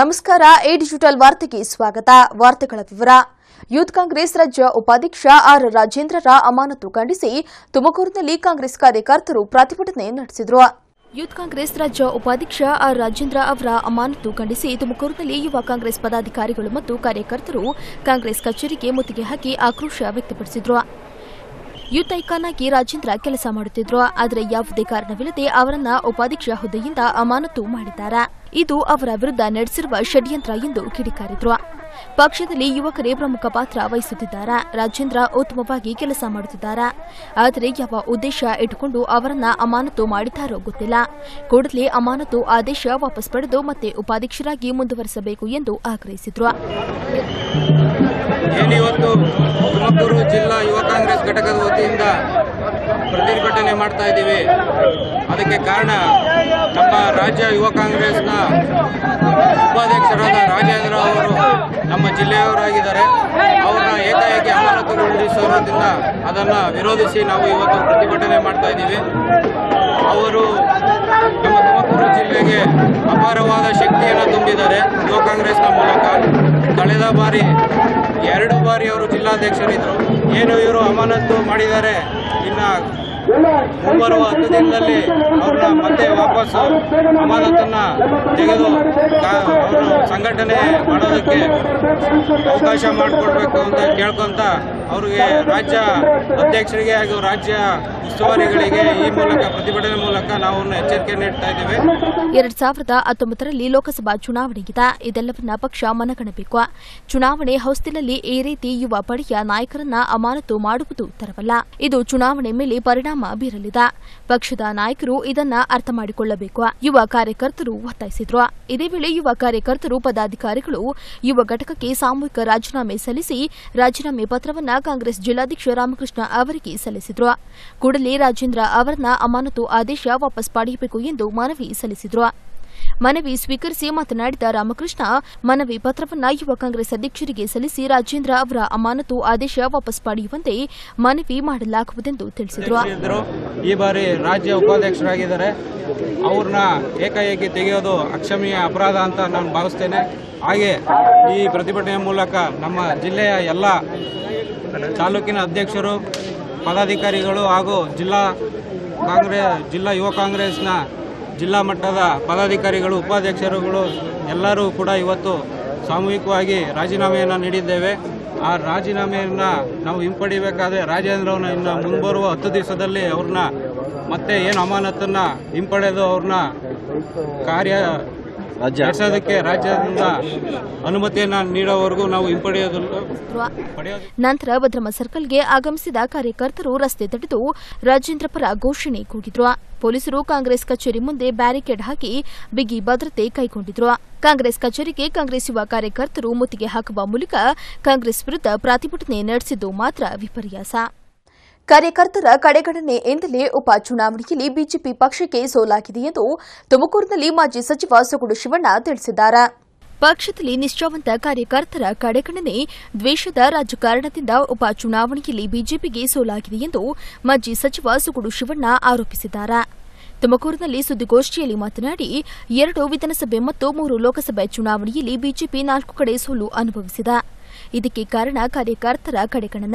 ನಮಸ್ಕಾರ, A digital ವಾರ್ತೆಗೆ ಸ್ವಾಗತ. ವಾರ್ತೆಗಳ ವಿವರ. ಯೂತ್ ಕಾಂಗ್ರೆಸ್ ರಾಜ್ಯ ಉಪಾಧ್ಯಕ್ಷ ಆರ್ ರಾಜೇಂದ್ರರ ಅಮಾನತು ಖಂಡಿಸಿ ತುಮಕೂರಿನಲ್ಲಿ ಕಾಂಗ್ರೆಸ್ ಕಾರ್ಯಕರ್ತರು ಪ್ರತಿಭಟನೆ ನಡೆಸಿದರು. ಯೂತ್ ಕಾಂಗ್ರೆಸ್ ರಾಜ್ಯ ಉಪಾಧ್ಯಕ್ಷ ಆರ್ ರಾಜೇಂದ್ರ ಅವರ ಅಮಾನತು ಖಂಡಿಸಿ ತುಮಕೂರಿನಲ್ಲಿ ಯುವ ಕಾಂಗ್ರೆಸ್ ಪದಾಧಿಕಾರಿಗಳು ಮತ್ತು ಕಾರ್ಯಕರ್ತರು ಕಾಂಗ್ರೆಸ್ ಕಚೇರಿಗೆ ಮುತ್ತಿಗೆ ಹಾಕಿ ಆಕ್ರೋಶ ವ್ಯಕ್ತಪಡಿಸಿದರು. ಯೂತ್ ಐಕಾನ್ ಆಗಿ ರಾಜೇಂದ್ರ ಕೆಲಸ ಮಾಡುತ್ತಿದ್ದರು ಆದರೆ ಯಾವುದೇ ಕಾರಣವಿಲ್ಲದೆ ಅವರನ್ನ ಉಪಾಧ್ಯಕ್ಷ ಹುದ್ದೆಯಿಂದ ಅಮಾನತು ಮಾಡಿದ್ದಾರೆ. ಇದು ಅವರ ವಿರುದ್ಧ ನಡೆಸಿರುವ ಷಡ್ಯಂತ್ರ ಎಂದು ಕಿಡಿಕಾರಿದ್ರು. ಪಕ್ಷದಲ್ಲಿ ಯುವಕರೇ ಪ್ರಮುಖ ಪಾತ್ರ ವಹಿಸುತ್ತಿದ್ದಾರೆ. ರಾಜೇಂದ್ರ ಉತ್ತಮವಾಗಿ ಕೆಲಸ ಮಾಡುತ್ತಿದ್ದಾರೆ. ಆದರೆ ಯಾವ ಉದ್ದೇಶ ಇಟ್ಟುಕೊಂಡು ಅವರನ್ನ ಅಮಾನತು ಮಾಡಿದ್ದಾರೋ ಗೊತ್ತಿಲ್ಲ. ಕೂಡಲೇ ಅಮಾನತು ಆದೇಶ ವಾಪಸ್ ಪಡೆದು ಮತ್ತೆ ಉಪಾಧ್ಯಕ್ಷರಾಗಿ ಮುಂದುವರಿಸಬೇಕು ಎಂದು ಆಗ್ರಹಿಸಿದ್ರು. ಜಿಲ್ಲಾ ಯುವ ಕಾಂಗ್ರೆಸ್ ಘಟಕದ ವತಿಯಿಂದ ಪ್ರತಿಭಟನೆ ಮಾಡ್ತಾ ಇದ್ದೀವಿ. ಅದಕ್ಕೆ ಕಾರಣ ನಮ್ಮ ರಾಜ್ಯ ಯುವ ಕಾಂಗ್ರೆಸ್ನ ಉಪಾಧ್ಯಕ್ಷರಾದ ರಾಜೇಂದ್ರ ಅವರು ನಮ್ಮ ಜಿಲ್ಲೆಯವರಾಗಿದ್ದಾರೆ. ಅವ್ರನ್ನ ಏಕಾಏಕಿ ಅಮಾನತುಗೊಳಿಸಿರೋದ್ರಿಂದ ಅದನ್ನು ವಿರೋಧಿಸಿ ನಾವು ಇವತ್ತು ಪ್ರತಿಭಟನೆ ಮಾಡ್ತಾ ಇದ್ದೀವಿ. ಅವರು ನಮ್ಮ ತುಮಕೂರು ಜಿಲ್ಲೆಗೆ ಅಪಾರವಾದ ಶಕ್ತಿಯನ್ನು ತುಂಬಿದ್ದಾರೆ ಯುವ ಕಾಂಗ್ರೆಸ್ನ ಮೂಲಕ. ಕಳೆದ ಬಾರಿ ಎರಡು ಬಾರಿ ಅವರು ಜಿಲ್ಲಾಧ್ಯಕ್ಷರಿದ್ದರು. ಏನು ಇವರು ಅಮಾನತು ಮಾಡಿದ್ದಾರೆ? ಇನ್ನು ಮುಂಬರುವ ಹತ್ತು ದಿನದಲ್ಲಿ ಅವ್ರನ್ನ ಮತ್ತೆ ವಾಪಸ್ ಅಮಾನತನ್ನ ತೆಗೆದು ಅವರು ಸಂಘಟನೆ ಮಾಡೋದಕ್ಕೆ ಅವಕಾಶ ಮಾಡಿಕೊಡ್ಬೇಕು ಅಂತ ಕೇಳ್ಕೊಂತ ಅವ್ರಿಗೆ ರಾಜ್ಯ ಅಧ್ಯಕ್ಷರಿಗೆ ಹಾಗೂ ರಾಜ್ಯ ಉಸ್ತುವಾರಿಗಳಿಗೆ ಈ ಮೂಲಕ ಪ್ರತಿಭಟನೆ ಮೂಲಕ ನಾವು ಎಚ್ಚರಿಕೆ ನೀಡ್ತಾ ಇದ್ದೇವೆ. ಎರಡ್ ಸಾವಿರದ ಹತ್ತೊಂಬತ್ತರಲ್ಲಿ ಲೋಕಸಭಾ ಚುನಾವಣೆಗಿದೆ ಇದೆಲ್ಲವನ್ನ ಪಕ್ಷ ಮನಗಣಬೇಕು. ಚುನಾವಣೆ ಹೌಸ್ತಿನಲ್ಲಿ ಈ ರೀತಿ ಯುವ ಪಡೆಯ ನಾಯಕರನ್ನ ಅಮಾನತು ಮಾಡುವುದು ತರವಲ್ಲ. ಇದು ಚುನಾವಣೆ ಮೇಲೆ ಪರಿಣಾಮ ಬೀರಲಿದೆ. ಪಕ್ಷದ ನಾಯಕರು ಇದನ್ನ ಅರ್ಥ ಮಾಡಿಕೊಳ್ಳಬೇಕು. ಯುವ ಕಾರ್ಯಕರ್ತರು ಒತ್ತಾಯಿಸಿದ್ರು. ಇದೇ ವೇಳೆ ಯುವ ಕಾರ್ಯಕರ್ತರು ಪದಾಧಿಕಾರಿಗಳು ಯುವ ಘಟಕಕ್ಕೆ ಸಾಮೂಹಿಕ ರಾಜೀನಾಮೆ ಸಲ್ಲಿಸಿ ರಾಜೀನಾಮೆ ಪತ್ರವನ್ನ ಕಾಂಗ್ರೆಸ್ ಜಿಲ್ಲಾಧ್ಯಕ್ಷ ರಾಮಕೃಷ್ಣ ಅವರಿಗೆ ಸಲ್ಲಿಸಿದ್ರು. ಕೂಡಲೇ ರಾಜೇಂದ್ರ ಅವರನ್ನ ಅಮಾನತು ಆದೇಶ ವಾಪಸ್ ಪಡೆಯಬೇಕು ಎಂದು ಮನವಿ ಸಲ್ಲಿಸಿದ್ರು. ಮನವಿ ಸ್ವೀಕರಿಸಿ ಮಾತನಾಡಿದ ರಾಮಕೃಷ್ಣ, ಮನವಿ ಪತ್ರವನ್ನ ಯುವ ಕಾಂಗ್ರೆಸ್ ಅಧ್ಯಕ್ಷರಿಗೆ ಸಲ್ಲಿಸಿ ರಾಜೇಂದ್ರ ಅವರ ಅಮಾನತು ಆದೇಶ ವಾಪಸ್ ಪಡೆಯುವಂತೆ ಮನವಿ ಮಾಡಲಾಗುವುದೆಂದು ತಿಳಿಸಿದರು. ಈ ಬಾರಿ ರಾಜ್ಯ ಉಪಾಧ್ಯಕ್ಷರಾಗಿದ್ದಾರೆ. ಅವ್ರನ್ನ ಏಕಾಏಕಿ ತೆಗೆಯೋದು ಅಕ್ಷಮೀಯ ಅಪರಾಧ ಅಂತ ನಾನು ಭಾವಿಸ್ತೇನೆ. ಹಾಗೆ ಈ ಪ್ರತಿಭಟನೆ ಮೂಲಕ ನಮ್ಮ ಜಿಲ್ಲೆಯ ಎಲ್ಲ ತಾಲೂಕಿನ ಅಧ್ಯಕ್ಷರು, ಪದಾಧಿಕಾರಿಗಳು ಹಾಗೂ ಜಿಲ್ಲಾ ಕಾಂಗ್ರೆಸ್ ಜಿಲ್ಲಾ ಯುವ ಕಾಂಗ್ರೆಸ್ನ ಜಿಲ್ಲಾ ಮಟ್ಟದ ಪದಾಧಿಕಾರಿಗಳು, ಉಪಾಧ್ಯಕ್ಷರುಗಳು ಎಲ್ಲರೂ ಕೂಡ ಇವತ್ತು ಸಾಮೂಹಿಕವಾಗಿ ರಾಜೀನಾಮೆಯನ್ನು ನೀಡಿದ್ದೇವೆ. ಆ ರಾಜೀನಾಮೆಯನ್ನು ನಾವು ಹಿಂಪಡಿಬೇಕಾದ್ರೆ ರಾಜೇಂದ್ರವನ್ನು ಇನ್ನು ಮುಂಬರುವ ಹತ್ತು ದಿವಸದಲ್ಲಿ ಅವ್ರನ್ನ ಮತ್ತೆ ಏನು ಅಮಾನತನ್ನು ಹಿಂಪಡೆದು ಅವ್ರನ್ನ ಕಾರ್ಯ ನಡೆಸೋದಕ್ಕೆ ರಾಜ್ಯದಿಂದ ಅನುಮತಿಯನ್ನು ನೀಡೋವರೆಗೂ ನಾವು ಹಿಂಪಡೆಯೋದಿಲ್ಲ ನಂತರ ಭದ್ರಮ ಸರ್ಕಲ್ಗೆ ಆಗಮಿಸಿದ ಕಾರ್ಯಕರ್ತರು ರಸ್ತೆ ತಡೆದು ರಾಜೇಂದ್ರ ಪರ ಘೋಷಣೆ ಕೂಗಿದ್ರು. ಪೊಲೀಸರು ಕಾಂಗ್ರೆಸ್ ಕಚೇರಿ ಮುಂದೆ ಬ್ಯಾರಿಕೇಡ್ ಹಾಕಿ ಬಿಗಿ ಭದ್ರತೆ ಕೈಗೊಂಡಿದ್ರು. ಕಾಂಗ್ರೆಸ್ ಕಚೇರಿಗೆ ಕಾಂಗ್ರೆಸ್ ಯುವ ಕಾರ್ಯಕರ್ತರು ಮುತ್ತಿಗೆ ಹಾಕುವ ಮೂಲಕ ಕಾಂಗ್ರೆಸ್ ವಿರುದ್ಧ ಪ್ರತಿಭಟನೆ ನಡೆಸಿದ್ದು ಮಾತ್ರ ವಿಪರ್ಯಾಸ. ಕಾರ್ಯಕರ್ತರ ಕಡೆಗಣನೆಯಿಂದಲೇ ಉಪ ಚುನಾವಣೆಯಲ್ಲಿ ಬಿಜೆಪಿ ಪಕ್ಷಕ್ಕೆ ಸೋಲಾಗಿದೆ ಎಂದು ತುಮಕೂರಿನಲ್ಲಿ ಮಾಜಿ ಸಚಿವ ಸೊಗಡು ಶಿವಣ್ಣ ತಿಳಿಸಿದ್ದಾರೆ. ಪಕ್ಷದಲ್ಲಿ ನಿಷ್ಠಾವಂತ ಕಾರ್ಯಕರ್ತರ ಕಡೆಗಣನೆ ದ್ವೇಷದ ರಾಜಕಾರಣದಿಂದ ಉಪ ಚುನಾವಣೆಯಲ್ಲಿ ಬಿಜೆಪಿಗೆ ಸೋಲಾಗಿದೆ ಎಂದು ಮಾಜಿ ಸಚಿವ ಸುಗುಡು ಶಿವಣ್ಣ ಆರೋಪಿಸಿದ್ದಾರೆ. ತುಮಕೂರಿನಲ್ಲಿ ಸುದ್ದಿಗೋಷ್ಠಿಯಲ್ಲಿ ಮಾತನಾಡಿ, ಎರಡು ವಿಧಾನಸಭೆ ಮತ್ತು ಮೂರು ಲೋಕಸಭೆ ಚುನಾವಣೆಯಲ್ಲಿ ಬಿಜೆಪಿ ನಾಲ್ಕು ಕಡೆ ಸೋಲು ಅನುಭವಿಸಿದೆ. ಇದಕ್ಕೆ ಕಾರಣ ಕಾರ್ಯಕರ್ತರ ಕಡೆಗಣನ.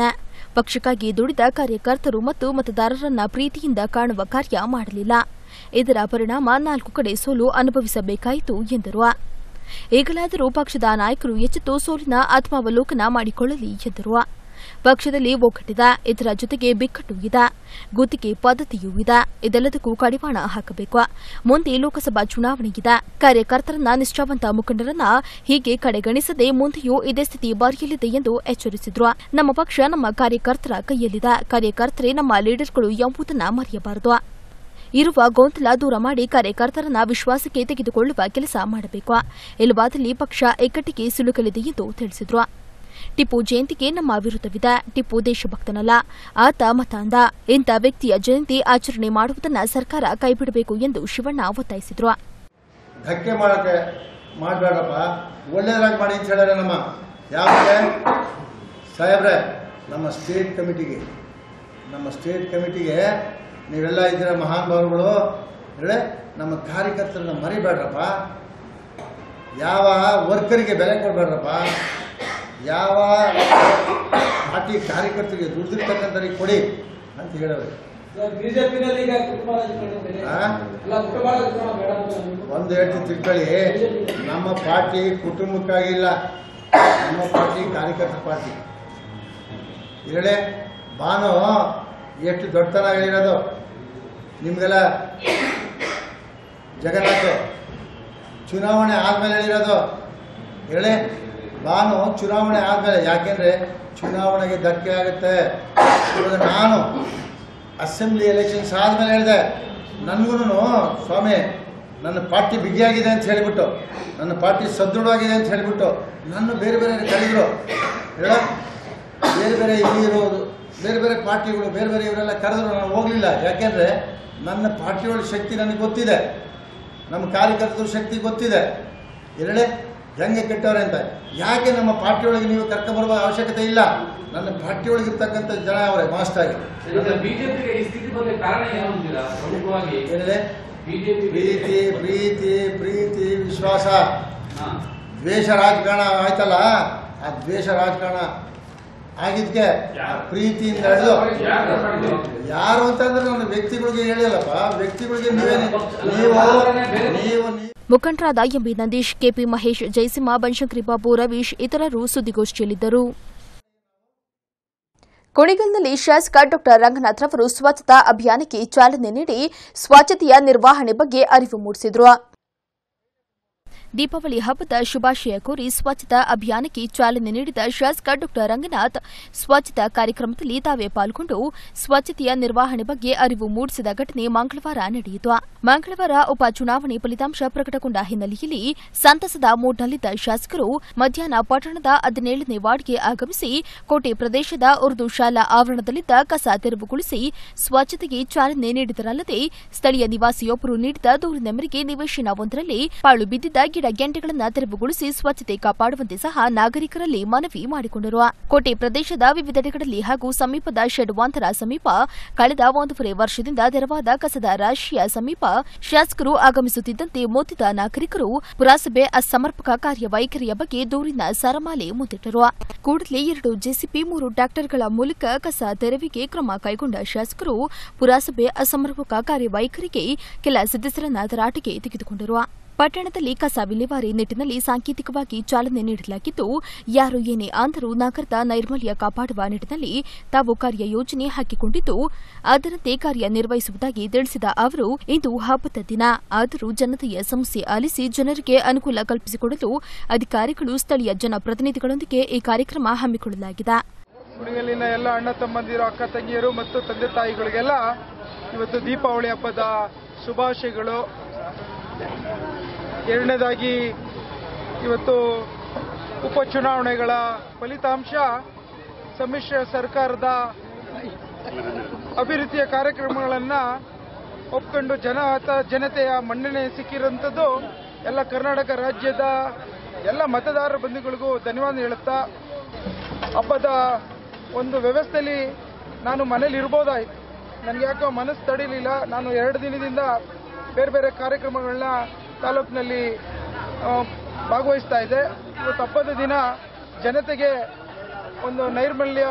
ಪಕ್ಷಕ್ಕಾಗಿ ದುಡಿದ ಕಾರ್ಯಕರ್ತರು ಮತ್ತು ಮತದಾರರನ್ನ ಪ್ರೀತಿಯಿಂದ ಕಾಣುವ ಕಾರ್ಯ ಮಾಡಲಿಲ್ಲ. ಇದರ ಪರಿಣಾಮ ನಾಲ್ಕು ಕಡೆ ಸೋಲು ಅನುಭವಿಸಬೇಕಾಯಿತು ಎಂದರು. ಈಗಲಾದರೂ ಪಕ್ಷದ ನಾಯಕರು ಎಚ್ಚೆತ್ತು ಸೋಲಿನ ಆತ್ಮಾವಲೋಕನ ಮಾಡಿಕೊಳ್ಳಲಿ ಎಂದರು. ಪಕ್ಷದಲ್ಲಿ ಒಗ್ಗಟ್ಟಿದೆ, ಇದರ ಜೊತೆಗೆ ಬಿಕ್ಕಟ್ಟು ಇದೆ, ಗುತ್ತಿಗೆ ಪದ್ಧತಿಯೂ ಇದೆ, ಇದೆಲ್ಲದಕ್ಕೂ ಕಡಿವಾಣ ಹಾಕಬೇಕು. ಮುಂದೆ ಲೋಕಸಭಾ ಚುನಾವಣೆ ಇದೆ, ಕಾರ್ಯಕರ್ತರನ್ನ ನಿಷ್ಠಾವಂತ ಮುಖಂಡರನ್ನ ಹೀಗೆ ಕಡೆಗಣಿಸದೆ ಮುಂದೆಯೂ ಇದೇ ಸ್ಥಿತಿ ಬರೆಯಲಿದೆ ಎಂದು ಎಚ್ಚರಿಸಿದ್ರು. ನಮ್ಮ ಪಕ್ಷ ನಮ್ಮ ಕಾರ್ಯಕರ್ತರ ಕೈಯಲ್ಲಿದೆ, ಕಾರ್ಯಕರ್ತರೇ ನಮ್ಮ ಲೀಡರ್ಗಳು ಎಂಬುದನ್ನು ಮರೆಯಬಾರದು. ಇರುವ ಗೊಂದಲ ದೂರ ಮಾಡಿ ಕಾರ್ಯಕರ್ತರನ್ನ ವಿಶ್ವಾಸಕ್ಕೆ ತೆಗೆದುಕೊಳ್ಳುವ ಕೆಲಸ ಮಾಡಬೇಕು. ಇಲ್ಲವಾದಲ್ಲಿ ಪಕ್ಷ ಇಕ್ಕಟ್ಟಿಗೆ ಸಿಲುಕಲಿದೆ ಎಂದು ತಿಳಿಸಿದ್ರು. ಟಿಪ್ಪು ಜಯಂತಿಗೆ ನಮ್ಮ ವಿರುದ್ಧವಿದೆ ಟಿಪ್ಪು ದೇಶಭಕ್ತನಲ್ಲ. ಆತ ಮತಾಂಧ ಇಂಥ ವ್ಯಕ್ತಿಯ ಜಯಂತಿ ಆಚರಣೆ ಮಾಡುವುದನ್ನ ಸರ್ಕಾರ ಕೈಬಿಡಬೇಕು ಎಂದು ಶಿವಣ್ಣ ಒತ್ತಾಯಿಸಿದ್ರು. ಧಕ್ಕೆ ಮಾಡಕ್ಕೆ ಮಾಡಬೇಡಪ್ಪ. ಒಳ್ಳೇದಾಗಿ ಮಾಡಿ ಅಂತ ಹೇಳ್ಯಾರ ನಮ್ಮ. ಯಾವಾಗ ಸಾಹೇಬ್ರೆ, ನಮ್ಮ ಸ್ಟೇಟ್ ಕಮಿಟಿಗೆ ನಮ್ಮ ಸ್ಟೇಟ್ ಕಮಿಟಿಗೆ ನೀವೆಲ್ಲ ಇದ್ದೀರ ಮಹಾನ್ ಭಾವಗಳು ಹೇಳಿ, ನಮ್ಮ ಕಾರ್ಯಕರ್ತರನ್ನ ಮರಿಬೇಡ್ರಪ್ಪ. ಯಾವ ವರ್ಕರಿಗೆ ಬೆಲೆ ಕೊಡಬೇಡ್ರಪ್ಪ. ಯಾವ ಪಾರ್ಟಿ ಕಾರ್ಯಕರ್ತರಿಗೆ ದುಡ್ದಿರ್ತಕ್ಕಂಥವ್ರಿಗೆ ಕೊಡಿ ಅಂತ ಹೇಳೋದು ಒಂದು ಹೇಳ್ತಿ ತಿಳ್ಕೊಳ್ಳಿ. ನಮ್ಮ ಪಾರ್ಟಿ ಕುಟುಂಬಕ್ಕಾಗಿಲ್ಲ ನಮ್ಮ ಪಾರ್ಟಿ ಕಾರ್ಯಕರ್ತ ಪಾರ್ಟಿ. ಹೇಳಿ ಬಾನು ಎಷ್ಟು ದೊಡ್ಡತನ ಹೇಳಿರೋದು ನಿಮಗೆಲ್ಲ ಜಗನ್ನಾಥ್ ಚುನಾವಣೆ ಆದಮೇಲೆ ಹೇಳಿರೋದು. ಹೇಳಿ ಬಾನು ಚುನಾವಣೆ ಆದಮೇಲೆ, ಯಾಕೆಂದರೆ ಚುನಾವಣೆಗೆ ಧಕ್ಕೆ ಆಗುತ್ತೆ ನಾನು ಅಸೆಂಬ್ಲಿ ಎಲೆಕ್ಷನ್ಸ್ ಆದಮೇಲೆ ಹೇಳಿದೆ. ನನಗೂ ಸ್ವಾಮಿ, ನನ್ನ ಪಾರ್ಟಿ ಬಿಗಿಯಾಗಿದೆ ಅಂತ ಹೇಳಿಬಿಟ್ಟು, ನನ್ನ ಪಾರ್ಟಿ ಸದೃಢವಾಗಿದೆ ಅಂತ ಹೇಳಿಬಿಟ್ಟು, ನನ್ನ ಬೇರೆ ಬೇರೆ ಕರೆದ್ರು ಹೇಳ, ಬೇರೆ ಬೇರೆ ಇಲ್ಲಿ ಇರೋದು, ಬೇರೆ ಬೇರೆ ಪಾರ್ಟಿಗಳು, ಬೇರೆ ಬೇರೆ ಇವರೆಲ್ಲ ಕರೆದ್ರು, ನಾನು ಹೋಗಲಿಲ್ಲ. ಯಾಕೆಂದರೆ ನನ್ನ ಪಾರ್ಟಿಗಳ ಶಕ್ತಿ ನನಗೆ ಗೊತ್ತಿದೆ. ನಮ್ಮ ಕಾರ್ಯಕರ್ತರ ಶಕ್ತಿ ಗೊತ್ತಿದೆ. ಎರಡೇ ಹೆಂಗೆ ಕೆಟ್ಟವ್ರೆ ಅಂತ ಯಾಕೆ ನಮ್ಮ ಪಾರ್ಟಿಯೊಳಗೆ ನೀವು ಕರ್ಕೊಂಬರುವ ಅವಶ್ಯಕತೆ ಇಲ್ಲ ನನ್ನ ಪಾರ್ಟಿಯೊಳಗಿರ್ತಕ್ಕಂಥ ಜನ ಅವರೇ ಮಾಸ್ಟರ್ ಆಗಿ ಏನಿದೆ ಪ್ರೀತಿ ಪ್ರೀತಿ ಪ್ರೀತಿ ವಿಶ್ವಾಸ ದ್ವೇಷ ರಾಜಕಾರಣ ಆಯ್ತಲ್ಲ ಆ ದ್ವೇಷ ರಾಜಕಾರಣ ಆಗಿದ್ಕೆ ಪ್ರೀತಿಯಿಂದ ಹಿಡಿದು ಯಾರು ಅಂತಂದ್ರೆ ನಾನು ವ್ಯಕ್ತಿಗಳಿಗೆ ಹೇಳಿಲ್ಲಪ್ಪ ವ್ಯಕ್ತಿಗಳಿಗೆ ನೀವೇನೆ ನೀವು ನೀವು ನೀವು ಮುಖಂಡರಾದ ಎಂಬಿ ನಂದೀಶ್ ಕೆಪಿ ಮಹೇಶ್ ಜಯಸಿಂಹ ಬನಶಂಕರಿ ಬಾಬು ರವೀಶ್ ಇತರರು ಸುದ್ದಿಗೋಷ್ಠಿಯಲ್ಲಿದ್ದರು. ಕುಣಿಗಲ್ನಲ್ಲಿ ಶಾಸಕ ಡಾ ರಂಗನಾಥ್ ರವರು ಸ್ವಚ್ಛತಾ ಅಭಿಯಾನಕ್ಕೆ ಚಾಲನೆ ನೀಡಿ ಸ್ವಚ್ಛತೆಯ ನಿರ್ವಹಣೆ ಬಗ್ಗೆ ಅರಿವು ಮೂಡಿಸಿದರು. ದೀಪಾವಳಿ ಹಬ್ಬದ ಶುಭಾಶಯ ಕೋರಿ ಸ್ವಚ್ಛತಾ ಅಭಿಯಾನಕ್ಕೆ ಚಾಲನೆ ನೀಡಿದ ಶಾಸಕ ಡಾ ರಂಗನಾಥ್ ಸ್ವಚ್ಛತಾ ಕಾರ್ಯಕ್ರಮದಲ್ಲಿ ತಾವೇ ಪಾಲ್ಗೊಂಡು ಸ್ವಚ್ಛತೆಯ ನಿರ್ವಹಣೆ ಬಗ್ಗೆ ಅರಿವು ಮೂಡಿಸಿದ ಘಟನೆ ಮಂಗಳವಾರ ನಡೆಯಿತು. ಮಂಗಳವಾರ ಉಪಚುನಾವಣೆ ಫಲಿತಾಂಶ ಪ್ರಕಟಗೊಂಡ ಹಿನ್ನೆಲೆಯಲ್ಲಿ ಸಂತಸದ ಮೂಡ್ನಲ್ಲಿದ್ದ ಶಾಸಕರು ಮಧ್ಯಾಹ್ನ ಪಟ್ಟಣದ ಹದಿನೇಳನೇ ವಾರ್ಡ್ಗೆ ಆಗಮಿಸಿ ಕೋಟೆ ಪ್ರದೇಶದ ಉರ್ದು ಶಾಲಾ ಆವರಣದಲ್ಲಿದ್ದ ಕಸ ತೆರವುಗೊಳಿಸಿ ಸ್ವಚ್ಛತೆಗೆ ಚಾಲನೆ ನೀಡಿದರಲ್ಲದೆ ಸ್ಥಳೀಯ ನಿವಾಸಿಯೊಬ್ಬರು ನೀಡಿದ ದೂರಿನ ಮೇರೆಗೆ ನಿವೇಶನವೊಂದರಲ್ಲಿ ಪಾಳು ಬಿದ್ದಿದ್ದ ಗಿಡ ಗೆಂಟೆಗಳನ್ನು ತೆರವುಗೊಳಿಸಿ ಸ್ವಚ್ಛತೆ ಕಾಪಾಡುವಂತೆ ಸಹ ನಾಗರಿಕರಲ್ಲಿ ಮನವಿ ಮಾಡಿಕೊಂಡರು. ಕೋಟೆ ಪ್ರದೇಶದ ವಿವಿಧೆಡೆಗಳಲ್ಲಿ ಹಾಗೂ ಸಮೀಪದ ಶೆಡ್ವಾಂತರ ಸಮೀಪ ಕಳೆದ ಒಂದೂವರೆ ವರ್ಷದಿಂದ ತೆರವಾದ ಕಸದ ರಾಶಿಯ ಸಮೀಪ ಶಾಸಕರು ಆಗಮಿಸುತ್ತಿದ್ದಂತೆ ಮೋದಿದ ನಾಗರಿಕರು ಪುರಸಭೆ ಅಸಮರ್ಪಕ ಕಾರ್ಯವೈಖರಿಯ ಬಗ್ಗೆ ದೂರಿನ ಸರಮಾಲೆ ಮುಂದಿಟ್ಟರು. ಕೂಡಲೇ ಎರಡು ಜೆಸಿಪಿ, ಮೂರು ಡಾಕ್ಟರ್ಗಳ ಮೂಲಕ ಕಸ ತೆರವಿಗೆ ಕ್ರಮ ಕೈಗೊಂಡ ಶಾಸಕರು ಪುರಸಭೆ ಅಸಮರ್ಪಕ ಕಾರ್ಯವೈಖರಿಗೆ ಕೆಲ ಸದಸ್ಯರನ್ನ ತರಾಟೆಗೆ ತೆಗೆದುಕೊಂಡರು. ಪಟ್ಟಣದಲ್ಲಿ ಕಸ ವಿಲೇವಾರಿ ನಿಟ್ಟಿನಲ್ಲಿ ಸಾಂಕೇತಿಕವಾಗಿ ಚಾಲನೆ ನೀಡಲಾಗಿದ್ದು, ಯಾರು ಏನೇ ಅಂದರೂ ನಗರದ ನೈರ್ಮಲ್ಯ ಕಾಪಾಡುವ ನಿಟ್ಟಿನಲ್ಲಿ ತಾವು ಕಾರ್ಯಯೋಜನೆ ಹಾಕಿಕೊಂಡಿದ್ದು, ಅದರಂತೆ ಕಾರ್ಯನಿರ್ವಹಿಸುವುದಾಗಿ ತಿಳಿಸಿದ ಅವರು, ಇಂದು ಹಬ್ಬದ ದಿನ. ಆದರೂ ಜನತೆಯ ಸಮಸ್ಯೆ ಆಲಿಸಿ ಜನರಿಗೆ ಅನುಕೂಲ ಕಲ್ಪಿಸಿಕೊಡಲು ಅಧಿಕಾರಿಗಳು ಸ್ಥಳೀಯ ಜನಪ್ರತಿನಿಧಿಗಳೊಂದಿಗೆ ಈ ಕಾರ್ಯಕ್ರಮ ಹಮ್ಮಿಕೊಳ್ಳಲಾಗಿದೆ. ಕುಣಿಗಲ್ಲಿನ ಎಲ್ಲ ಅಣ್ಣ ತಮ್ಮಂದಿರು, ಅಕ್ಕ ತಂಗಿಯರು ಮತ್ತು ತಂದೆ ತಾಯಿಗಳಿಗೆಲ್ಲ ಇವತ್ತು ದೀಪಾವಳಿ ಹಬ್ಬದ ಶುಭಾಶಯಗಳು. ಎರಡನೇದಾಗಿ ಇವತ್ತು ಉಪಚುನಾವಣೆಗಳ ಫಲಿತಾಂಶ, ಸಮ್ಮಿಶ್ರ ಸರ್ಕಾರದ ಅಭಿವೃದ್ಧಿಯ ಕಾರ್ಯಕ್ರಮಗಳನ್ನು ಒಪ್ಕೊಂಡು ಜನ ಜನತೆಯ ಮನ್ನಣೆ ಸಿಕ್ಕಿರೋಂಥದ್ದು ಎಲ್ಲ ಕರ್ನಾಟಕ ರಾಜ್ಯದ ಎಲ್ಲ ಮತದಾರ ಬಂಧುಗಳಿಗೂ ಧನ್ಯವಾದ ಹೇಳುತ್ತಾ, ಹಬ್ಬದ ಒಂದು ವ್ಯವಸ್ಥೆಯಲ್ಲಿ ನಾನು ಮನೇಲಿ ಇರ್ಬೋದಾಯ್ತು ನನಗೆ ಯಾಕೋ ಮನಸ್ಸು ತಡಿಲಿಲ್ಲ. ನಾನು ಎರಡು ದಿನದಿಂದ ಬೇರೆ ಬೇರೆ ಕಾರ್ಯಕ್ರಮಗಳನ್ನ ತಾಲೂಕಿನಲ್ಲಿ ಭಾಗವಹಿಸ್ತಾ ಇದೆ. ಇವತ್ತು ಹಬ್ಬದ ದಿನ ಜನತೆಗೆ ಒಂದು ನೈರ್ಮಲ್ಯ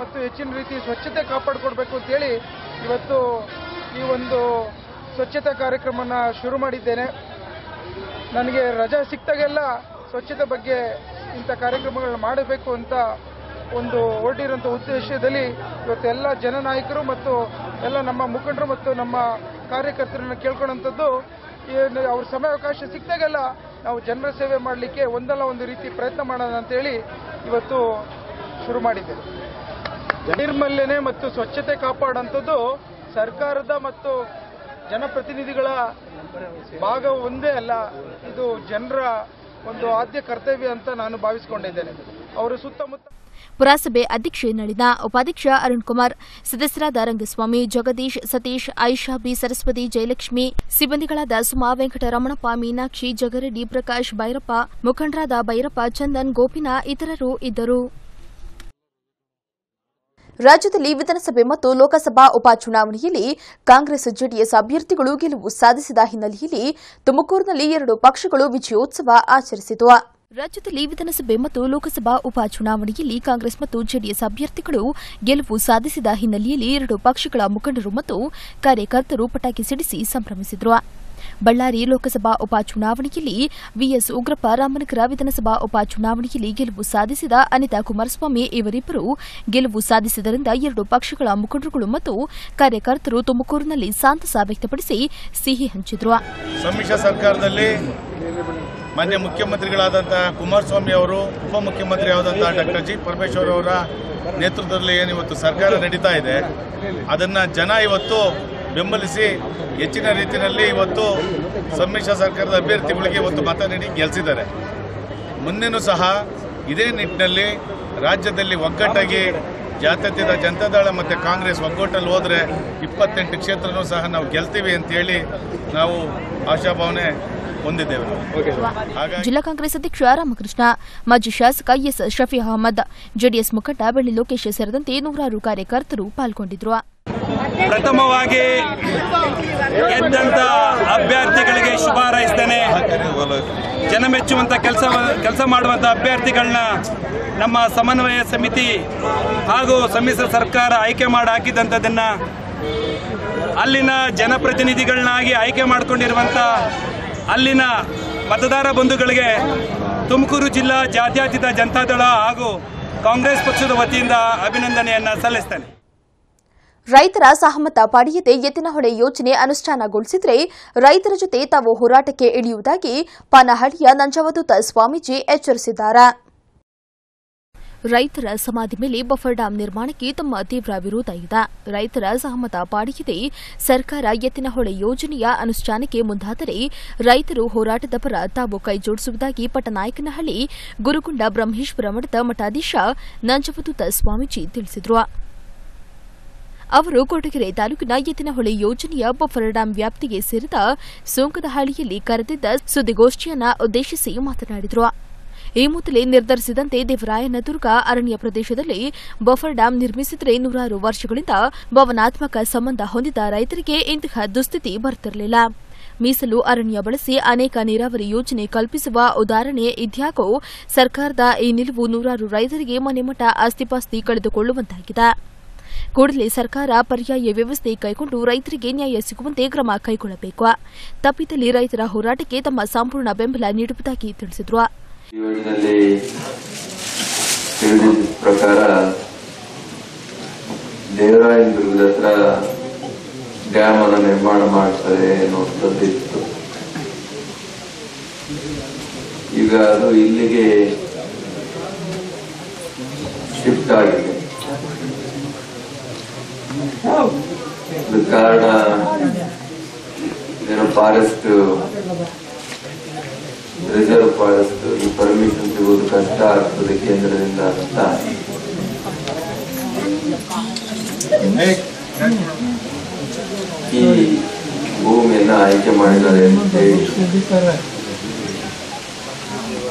ಮತ್ತು ಹೆಚ್ಚಿನ ರೀತಿ ಸ್ವಚ್ಛತೆ ಕಾಪಾಡಿಕೊಡ್ಬೇಕು ಅಂತೇಳಿ ಇವತ್ತು ಈ ಒಂದು ಸ್ವಚ್ಛತಾ ಕಾರ್ಯಕ್ರಮನ ಶುರು ಮಾಡಿದ್ದೇನೆ. ನನಗೆ ರಜಾ ಸಿಕ್ತಾಗೆಲ್ಲ ಸ್ವಚ್ಛತೆ ಬಗ್ಗೆ ಇಂಥ ಕಾರ್ಯಕ್ರಮಗಳನ್ನ ಮಾಡಬೇಕು ಅಂತ ಒಂದು ಹೊರಟಿರುವಂಥ ಉದ್ದೇಶದಲ್ಲಿ ಇವತ್ತು ಎಲ್ಲ ಜನನಾಯಕರು ಮತ್ತು ಎಲ್ಲ ನಮ್ಮ ಮುಖಂಡರು ಮತ್ತು ನಮ್ಮ ಕಾರ್ಯಕರ್ತರನ್ನ ಕೇಳ್ಕೊಳ್ಳೋಂಥದ್ದು ಅವ್ರ ಸಮಯಾವಕಾಶ ಸಿಕ್ಕಾಗೆಲ್ಲ ನಾವು ಜನರ ಸೇವೆ ಮಾಡಲಿಕ್ಕೆ ಒಂದಲ್ಲ ಒಂದು ರೀತಿ ಪ್ರಯತ್ನ ಮಾಡೋಣ ಅಂತೇಳಿ ಇವತ್ತು ಶುರು ಮಾಡಿದ್ದೇವೆ. ನೈರ್ಮಲ್ಯನೆ ಮತ್ತು ಸ್ವಚ್ಛತೆ ಕಾಪಾಡುವಂಥದ್ದು ಸರ್ಕಾರದ ಮತ್ತು ಜನಪ್ರತಿನಿಧಿಗಳ ಭಾಗ ಒಂದೇ ಅಲ್ಲ, ಇದು ಜನರ ಒಂದು ಆದ್ಯ ಕರ್ತವ್ಯ ಅಂತ ನಾನು ಭಾವಿಸಿಕೊಂಡಿದ್ದೇನೆ. ಅವರು ಸುತ್ತಮುತ್ತ ಪುರಸಭೆ ಅಧ್ಯಕ್ಷೆ ನಳಿನಾ ಉಪಾಧ್ಯಕ್ಷ ಅರುಣ್ ಕುಮಾರ್ ಸದಸ್ಯರಾದ ರಂಗಸ್ವಾಮಿ, ಜಗದೀಶ್ ಸತೀಶ್ ಆಯಿಷಾ ಬಿ ಸರಸ್ವತಿ, ಜಯಲಕ್ಷ್ಮಿ, ಸಿಬ್ಬಂದಿಗಳಾದ ಸುಮಾ ವೆಂಕಟರಮಣಪ್ಪ ಮೀನಾಕ್ಷಿ ಜಗರೆಡ್ಡಿ ಪ್ರಕಾಶ್, ಭೈರಪ್ಪ, ಮುಖಂಡರಾದ ಭೈರಪ್ಪ, ಚಂದನ್, ಗೋಪಿನಾ ಇತರರು ಇದ್ದರು. ರಾಜ್ಯದಲ್ಲಿ ವಿಧಾನಸಭೆ ಮತ್ತು ಲೋಕಸಭಾ ಉಪಚುನಾವಣೆಯಲ್ಲಿ ಕಾಂಗ್ರೆಸ್ ಜೆಡಿಎಸ್ ಅಭ್ಯರ್ಥಿಗಳು ಗೆಲುವು ಸಾಧಿಸಿದ ಹಿನ್ನೆಲೆಯಲ್ಲಿ ತುಮಕೂರಿನಲ್ಲಿ ಎರಡು ಪಕ್ಷಗಳು ವಿಜಯೋತ್ಸವ ಆಚರಿಸಿತು. ರಾಜ್ಯದಲ್ಲಿ ವಿಧಾನಸಭೆ ಮತ್ತು ಲೋಕಸಭಾ ಉಪಚುನಾವಣೆಯಲ್ಲಿ ಕಾಂಗ್ರೆಸ್ ಮತ್ತು ಜೆಡಿಎಸ್ ಅಭ್ಯರ್ಥಿಗಳು ಗೆಲುವು ಸಾಧಿಸಿದ ಹಿನ್ನೆಲೆಯಲ್ಲಿ ಎರಡು ಪಕ್ಷಗಳ ಮುಖಂಡರು ಮತ್ತು ಕಾರ್ಯಕರ್ತರು ಪಟಾಕಿ ಸಿಡಿಸಿ ಸಂಭ್ರಮಿಸಿದರು. ಬಳ್ಳಾರಿ ಲೋಕಸಭಾ ಉಪಚುನಾವಣೆಯಲ್ಲಿ ವಿಎಸ್ ಉಗ್ರಪ್ಪ ರಾಮನಗರ ವಿಧಾನಸಭಾ ಉಪಚುನಾವಣೆಯಲ್ಲಿ ಗೆಲುವು ಸಾಧಿಸಿದ ಅನಿತಾ ಕುಮಾರಸ್ವಾಮಿ ಇವರಿಬ್ಬರು ಗೆಲುವು ಸಾಧಿಸಿದರಿಂದ ಎರಡು ಪಕ್ಷಗಳ ಮುಖಂಡರುಗಳು ಮತ್ತು ಕಾರ್ಯಕರ್ತರು ತುಮಕೂರಿನಲ್ಲಿ ಸಂತಸ ವ್ಯಕ್ತಪಡಿಸಿ ಸಿಹಿ ಹಂಚಿದ್ರು. ಮಾನ್ಯ ಮುಖ್ಯಮಂತ್ರಿಗಳಾದಂಥ ಕುಮಾರಸ್ವಾಮಿ ಅವರು, ಉಪಮುಖ್ಯಮಂತ್ರಿ ಆದಂಥ ಡಾಕ್ಟರ್ ಜಿ. ಪರಮೇಶ್ವರ್ ಅವರ ನೇತೃತ್ವದಲ್ಲಿ ಏನು ಇವತ್ತು ಸರ್ಕಾರ ನಡೀತಾ ಇದೆ, ಅದನ್ನ ಜನ ಇವತ್ತು ಬೆಂಬಲಿಸಿ ಹೆಚ್ಚಿನ ರೀತಿಯಲ್ಲಿ ಇವತ್ತು ಸಮ್ಮಿಶ್ರ ಸರ್ಕಾರದ ಅಭ್ಯರ್ಥಿಗಳಿಗೆ ಇವತ್ತು ಮತ ನೀಡಿ ಗೆಲ್ಲಿಸಿದ್ದಾರೆ ಮುಂದೆನೂ ಸಹ ಇದೇ ನಿಟ್ಟಿನಲ್ಲಿ ರಾಜ್ಯದಲ್ಲಿ ಒಗ್ಗಟ್ಟಾಗಿ ಜಾತ್ಯತೀತ ಜನತಾದಳ ಮತ್ತು ಕಾಂಗ್ರೆಸ್ ಒಗ್ಗಟ್ಟಲ್ಲಿ ಹೋದರೆ ಇಪ್ಪತ್ತೆಂಟು ಕ್ಷೇತ್ರನೂ ಸಹ ನಾವು ಗೆಲ್ತೀವಿ ಅಂತೇಳಿ ನಾವು ಆಶಾಭಾವನೆ ಹೊಂದಿದ್ದೇವೆ. ಜಿಲ್ಲಾ ಕಾಂಗ್ರೆಸ್ ಅಧ್ಯಕ್ಷ ರಾಮಕೃಷ್ಣ ಮಾಜಿ ಶಾಸಕ ಎಸ್ ಶಫಿ ಅಹಮದ್ ಜೆಡಿಎಸ್ ಮುಖಂಡ ಬೆಳ್ಳಿ ಲೋಕೇಶ್ ಸೇರಿದಂತೆ ನೂರಾರು ಕಾರ್ಯಕರ್ತರು ಪಾಲ್ಗೊಂಡಿದ್ರು. ಪ್ರಥಮವಾಗಿ ಗೆದ್ದಂತ ಅಭ್ಯರ್ಥಿಗಳಿಗೆ ಶುಭ ಹಾರೈಸ್ತೇನೆ. ಜನ ಮೆಚ್ಚುವಂತ ಕೆಲಸ ಕೆಲಸ ಮಾಡುವಂತ ಅಭ್ಯರ್ಥಿಗಳನ್ನ ನಮ್ಮ ಸಮನ್ವಯ ಸಮಿತಿ ಹಾಗೂ ಸಮ್ಮಿಶ್ರ ಸರ್ಕಾರ ಆಯ್ಕೆ ಮಾಡಿ ಹಾಕಿದಂಥದ್ದನ್ನ ಅಲ್ಲಿನ ಜನಪ್ರತಿನಿಧಿಗಳನ್ನಾಗಿ ಆಯ್ಕೆ ಮಾಡಿಕೊಂಡಿರುವಂತ ಅಲ್ಲಿನ ಮತದಾರ ಬಂಧುಗಳಿಗೆ ತುಮಕೂರು ಜಿಲ್ಲಾ ಜಾತ್ಯತೀತ ಜನತಾದಳ ಹಾಗೂ ಕಾಂಗ್ರೆಸ್ ಪಕ್ಷದ ವತಿಯಿಂದ ಅಭಿನಂದನೆಯನ್ನ ಸಲ್ಲಿಸ್ತೇನೆ. ರೈತರ ಸಹಮತ ಪಡೆಯದೆ ಎತ್ತಿನಹೊಳೆ ಯೋಜನೆ ಅನುಷ್ಠಾನಗೊಳಿಸಿದರೆ ರೈತರ ಜೊತೆ ತಾವು ಹೋರಾಟಕ್ಕೆ ಇಳಿಯುವುದಾಗಿ ಪನಹಳ್ಳಿಯ ನಂಜವದೂತ ಸ್ವಾಮೀಜಿ ಎಚ್ಚರಿಸಿದ್ದಾರೆ. ರೈತರ ಸಮಾಧಿ ಮೇಲೆ ಬಫರ್ ಡ್ಯಾಂ ನಿರ್ಮಾಣಕ್ಕೆ ತಮ್ಮ ತೀವ್ರ ವಿರೋಧ ಇದೆ. ರೈತರ ಸಹಮತ ಪಾಡಿಯದೆ ಸರ್ಕಾರ ಎತ್ತಿನಹೊಳೆ ಯೋಜನೆಯ ಅನುಷ್ಠಾನಕ್ಕೆ ಮುಂದಾದರೆ ರೈತರು ಹೋರಾಟದ ಪರ ತಾವು ಕೈಜೋಡಿಸುವುದಾಗಿ ಪಟ್ಟನಾಯಕನಹಳ್ಳಿ ಗುರುಗುಂಡ ಬ್ರಹ್ಮೇಶ್ವರ ಮಠದ ಮಠಾಧೀಶ ನಂಜವದೂತ ಸ್ವಾಮೀಜಿ ತಿಳಿಸಿದರು. ಅವರು ಕೊಟಗೆರೆ ತಾಲೂಕಿನ ಎತ್ತಿನಹೊಳೆ ಯೋಜನೆಯ ಬಫರ್ ಡ್ಯಾಂ ವ್ಯಾಪ್ತಿಗೆ ಸೇರಿದ ಸೋಂಕದಹಳ್ಳಿಯಲ್ಲಿ ಕರೆದಿದ್ದ ಸುದ್ದಿಗೋಷ್ಠಿಯನ್ನ ಉದ್ದೇಶಿಸಿ ಮಾತನಾಡಿದರು. ಈ ಮೊದಲೇ ನಿರ್ಧರಿಸಿದಂತೆ ದೇವರಾಯನದುರ್ಗ ಅರಣ್ಯ ಪ್ರದೇಶದಲ್ಲಿ ಬಫರ್ ಡ್ಯಾಂ ನಿರ್ಮಿಸಿದರೆ ನೂರಾರು ವರ್ಷಗಳಿಂದ ಭಾವನಾತ್ಮಕ ಸಂಬಂಧ ಹೊಂದಿದ ರೈತರಿಗೆ ಇಂತಹ ದುಸ್ಥಿತಿ ಬರ್ತಿರಲಿಲ್ಲ. ಮೀಸಲು ಅರಣ್ಯ ಬಳಸಿ ಅನೇಕ ನೀರಾವರಿ ಯೋಜನೆ ಕಲ್ಪಿಸುವ ಉದಾಹರಣೆ ಇದ್ಯಾಗೋ ಸರ್ಕಾರದ ಈ ನಿಲುವು ನೂರಾರು ರೈತರಿಗೆ ಮನೆಮಠ ಆಸ್ತಿಪಾಸ್ತಿ ಕಳೆದುಕೊಳ್ಳುವಂತಾಗಿದೆ. ಕೂಡಲೇ ಸರ್ಕಾರ ಪರ್ಯಾಯ ವ್ಯವಸ್ಥೆ ಕೈಗೊಂಡು ರೈತರಿಗೆ ನ್ಯಾಯ ಸಿಗುವಂತೆ ಕ್ರಮ ಕೈಗೊಳ್ಳಬೇಕು. ತಪ್ಪಿದಲ್ಲಿ ರೈತರ ಹೋರಾಟಕ್ಕೆ ತಮ್ಮ ಸಂಪೂರ್ಣ ಬೆಂಬಲ ನೀಡುವುದಾಗಿ ತಿಳಿಸಿದರು. ಯೋಜನೆಯಲ್ಲಿ ತಿಳಿದ ಪ್ರಕಾರ ದೇವರಾಯನದುರ್ಗದ ಹತ್ರ ಡ್ಯಾಮ್ ಅನ್ನು ನಿರ್ಮಾಣ ಮಾಡ್ತಾರೆ ಅನ್ನುವಂಥದ್ದಿತ್ತು. ಈಗ ಅದು ಇಲ್ಲಿಗೆ ಶಿಫ್ಟ್ ಆಗಿದೆ. ಕಾರಣ ಏನೋ ಫಾರೆಸ್ಟ್ ರಿಸರ್ವ್ ಫಾರೆಸ್ಟ್ ಈ ಪರ್ಮಿಷನ್ ಸಿಗೋದು ಕಷ್ಟ ಆಗ್ತದೆ ಕೇಂದ್ರದಿಂದ ಅಂತ ಈ ಭೂಮಿಯನ್ನ ಆಯ್ಕೆ ಮಾಡಿದ್ದಾರೆ ಅಂತ ಹೇಳಿ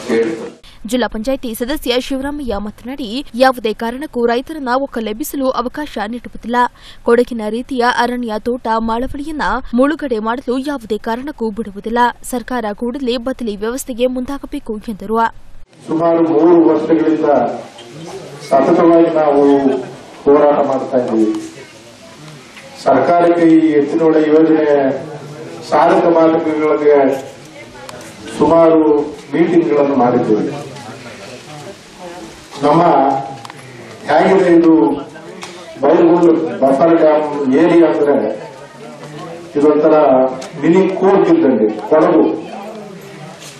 ಕೇಳ್ತಾರೆ ಜಿಲ್ಲಾ ಪಂಚಾಯಿತಿ ಸದಸ್ಯ ಶಿವರಾಮಯ್ಯ ಮಾತನಾಡಿ, ಯಾವುದೇ ಕಾರಣಕ್ಕೂ ರೈತರನ್ನ ಒಕ್ಕಲೆಬ್ಬಿಸಲು ಅವಕಾಶ ನೀಡುವುದಿಲ್ಲ. ಕೊಡಗಿನ ರೀತಿಯ ಅರಣ್ಯ ತೋಟ ಮಾಳವಳಿಯನ್ನ ಮುಳುಗಡೆ ಮಾಡಲು ಯಾವುದೇ ಕಾರಣಕ್ಕೂ ಬಿಡುವುದಿಲ್ಲ. ಸರ್ಕಾರ ಕೂಡಲೇ ಬದಲಿ ವ್ಯವಸ್ಥೆಗೆ ಮುಂದಾಗಬೇಕು ಎಂದರು. ಸುಮಾರು ಮೂರು ವರ್ಷಗಳಿಂದ ಸತತವಾಗಿ ನಾವು ಹೋರಾಟ ಮಾಡ್ತಾ ಇದ್ದೀವಿ. ಸರ್ಕಾರಕ್ಕೆ ಈ ಎತ್ತಿನೊಳೆ ಯೋಜನೆ ಸಾಧಕ ಬಾಧಕಗಳಿಗೆ ಸುಮಾರು ಮೀಟಿಂಗ್ಗಳನ್ನು ಮಾಡಿದ್ದೇವೆ. ನಮ್ಮ ಹೇಗಿದೆ ಇದು ಬೈಲ್ಗೂರು ಬಫರ್ ಡ್ಯಾಮ್ ಏರಿಯಾ ಅಂದ್ರೆ ಇದೊಂಥರ ಮಿನಿ ಕೋರ್ಟ್ ಇದ್ದಂಗೆ, ಕೊಡಗು.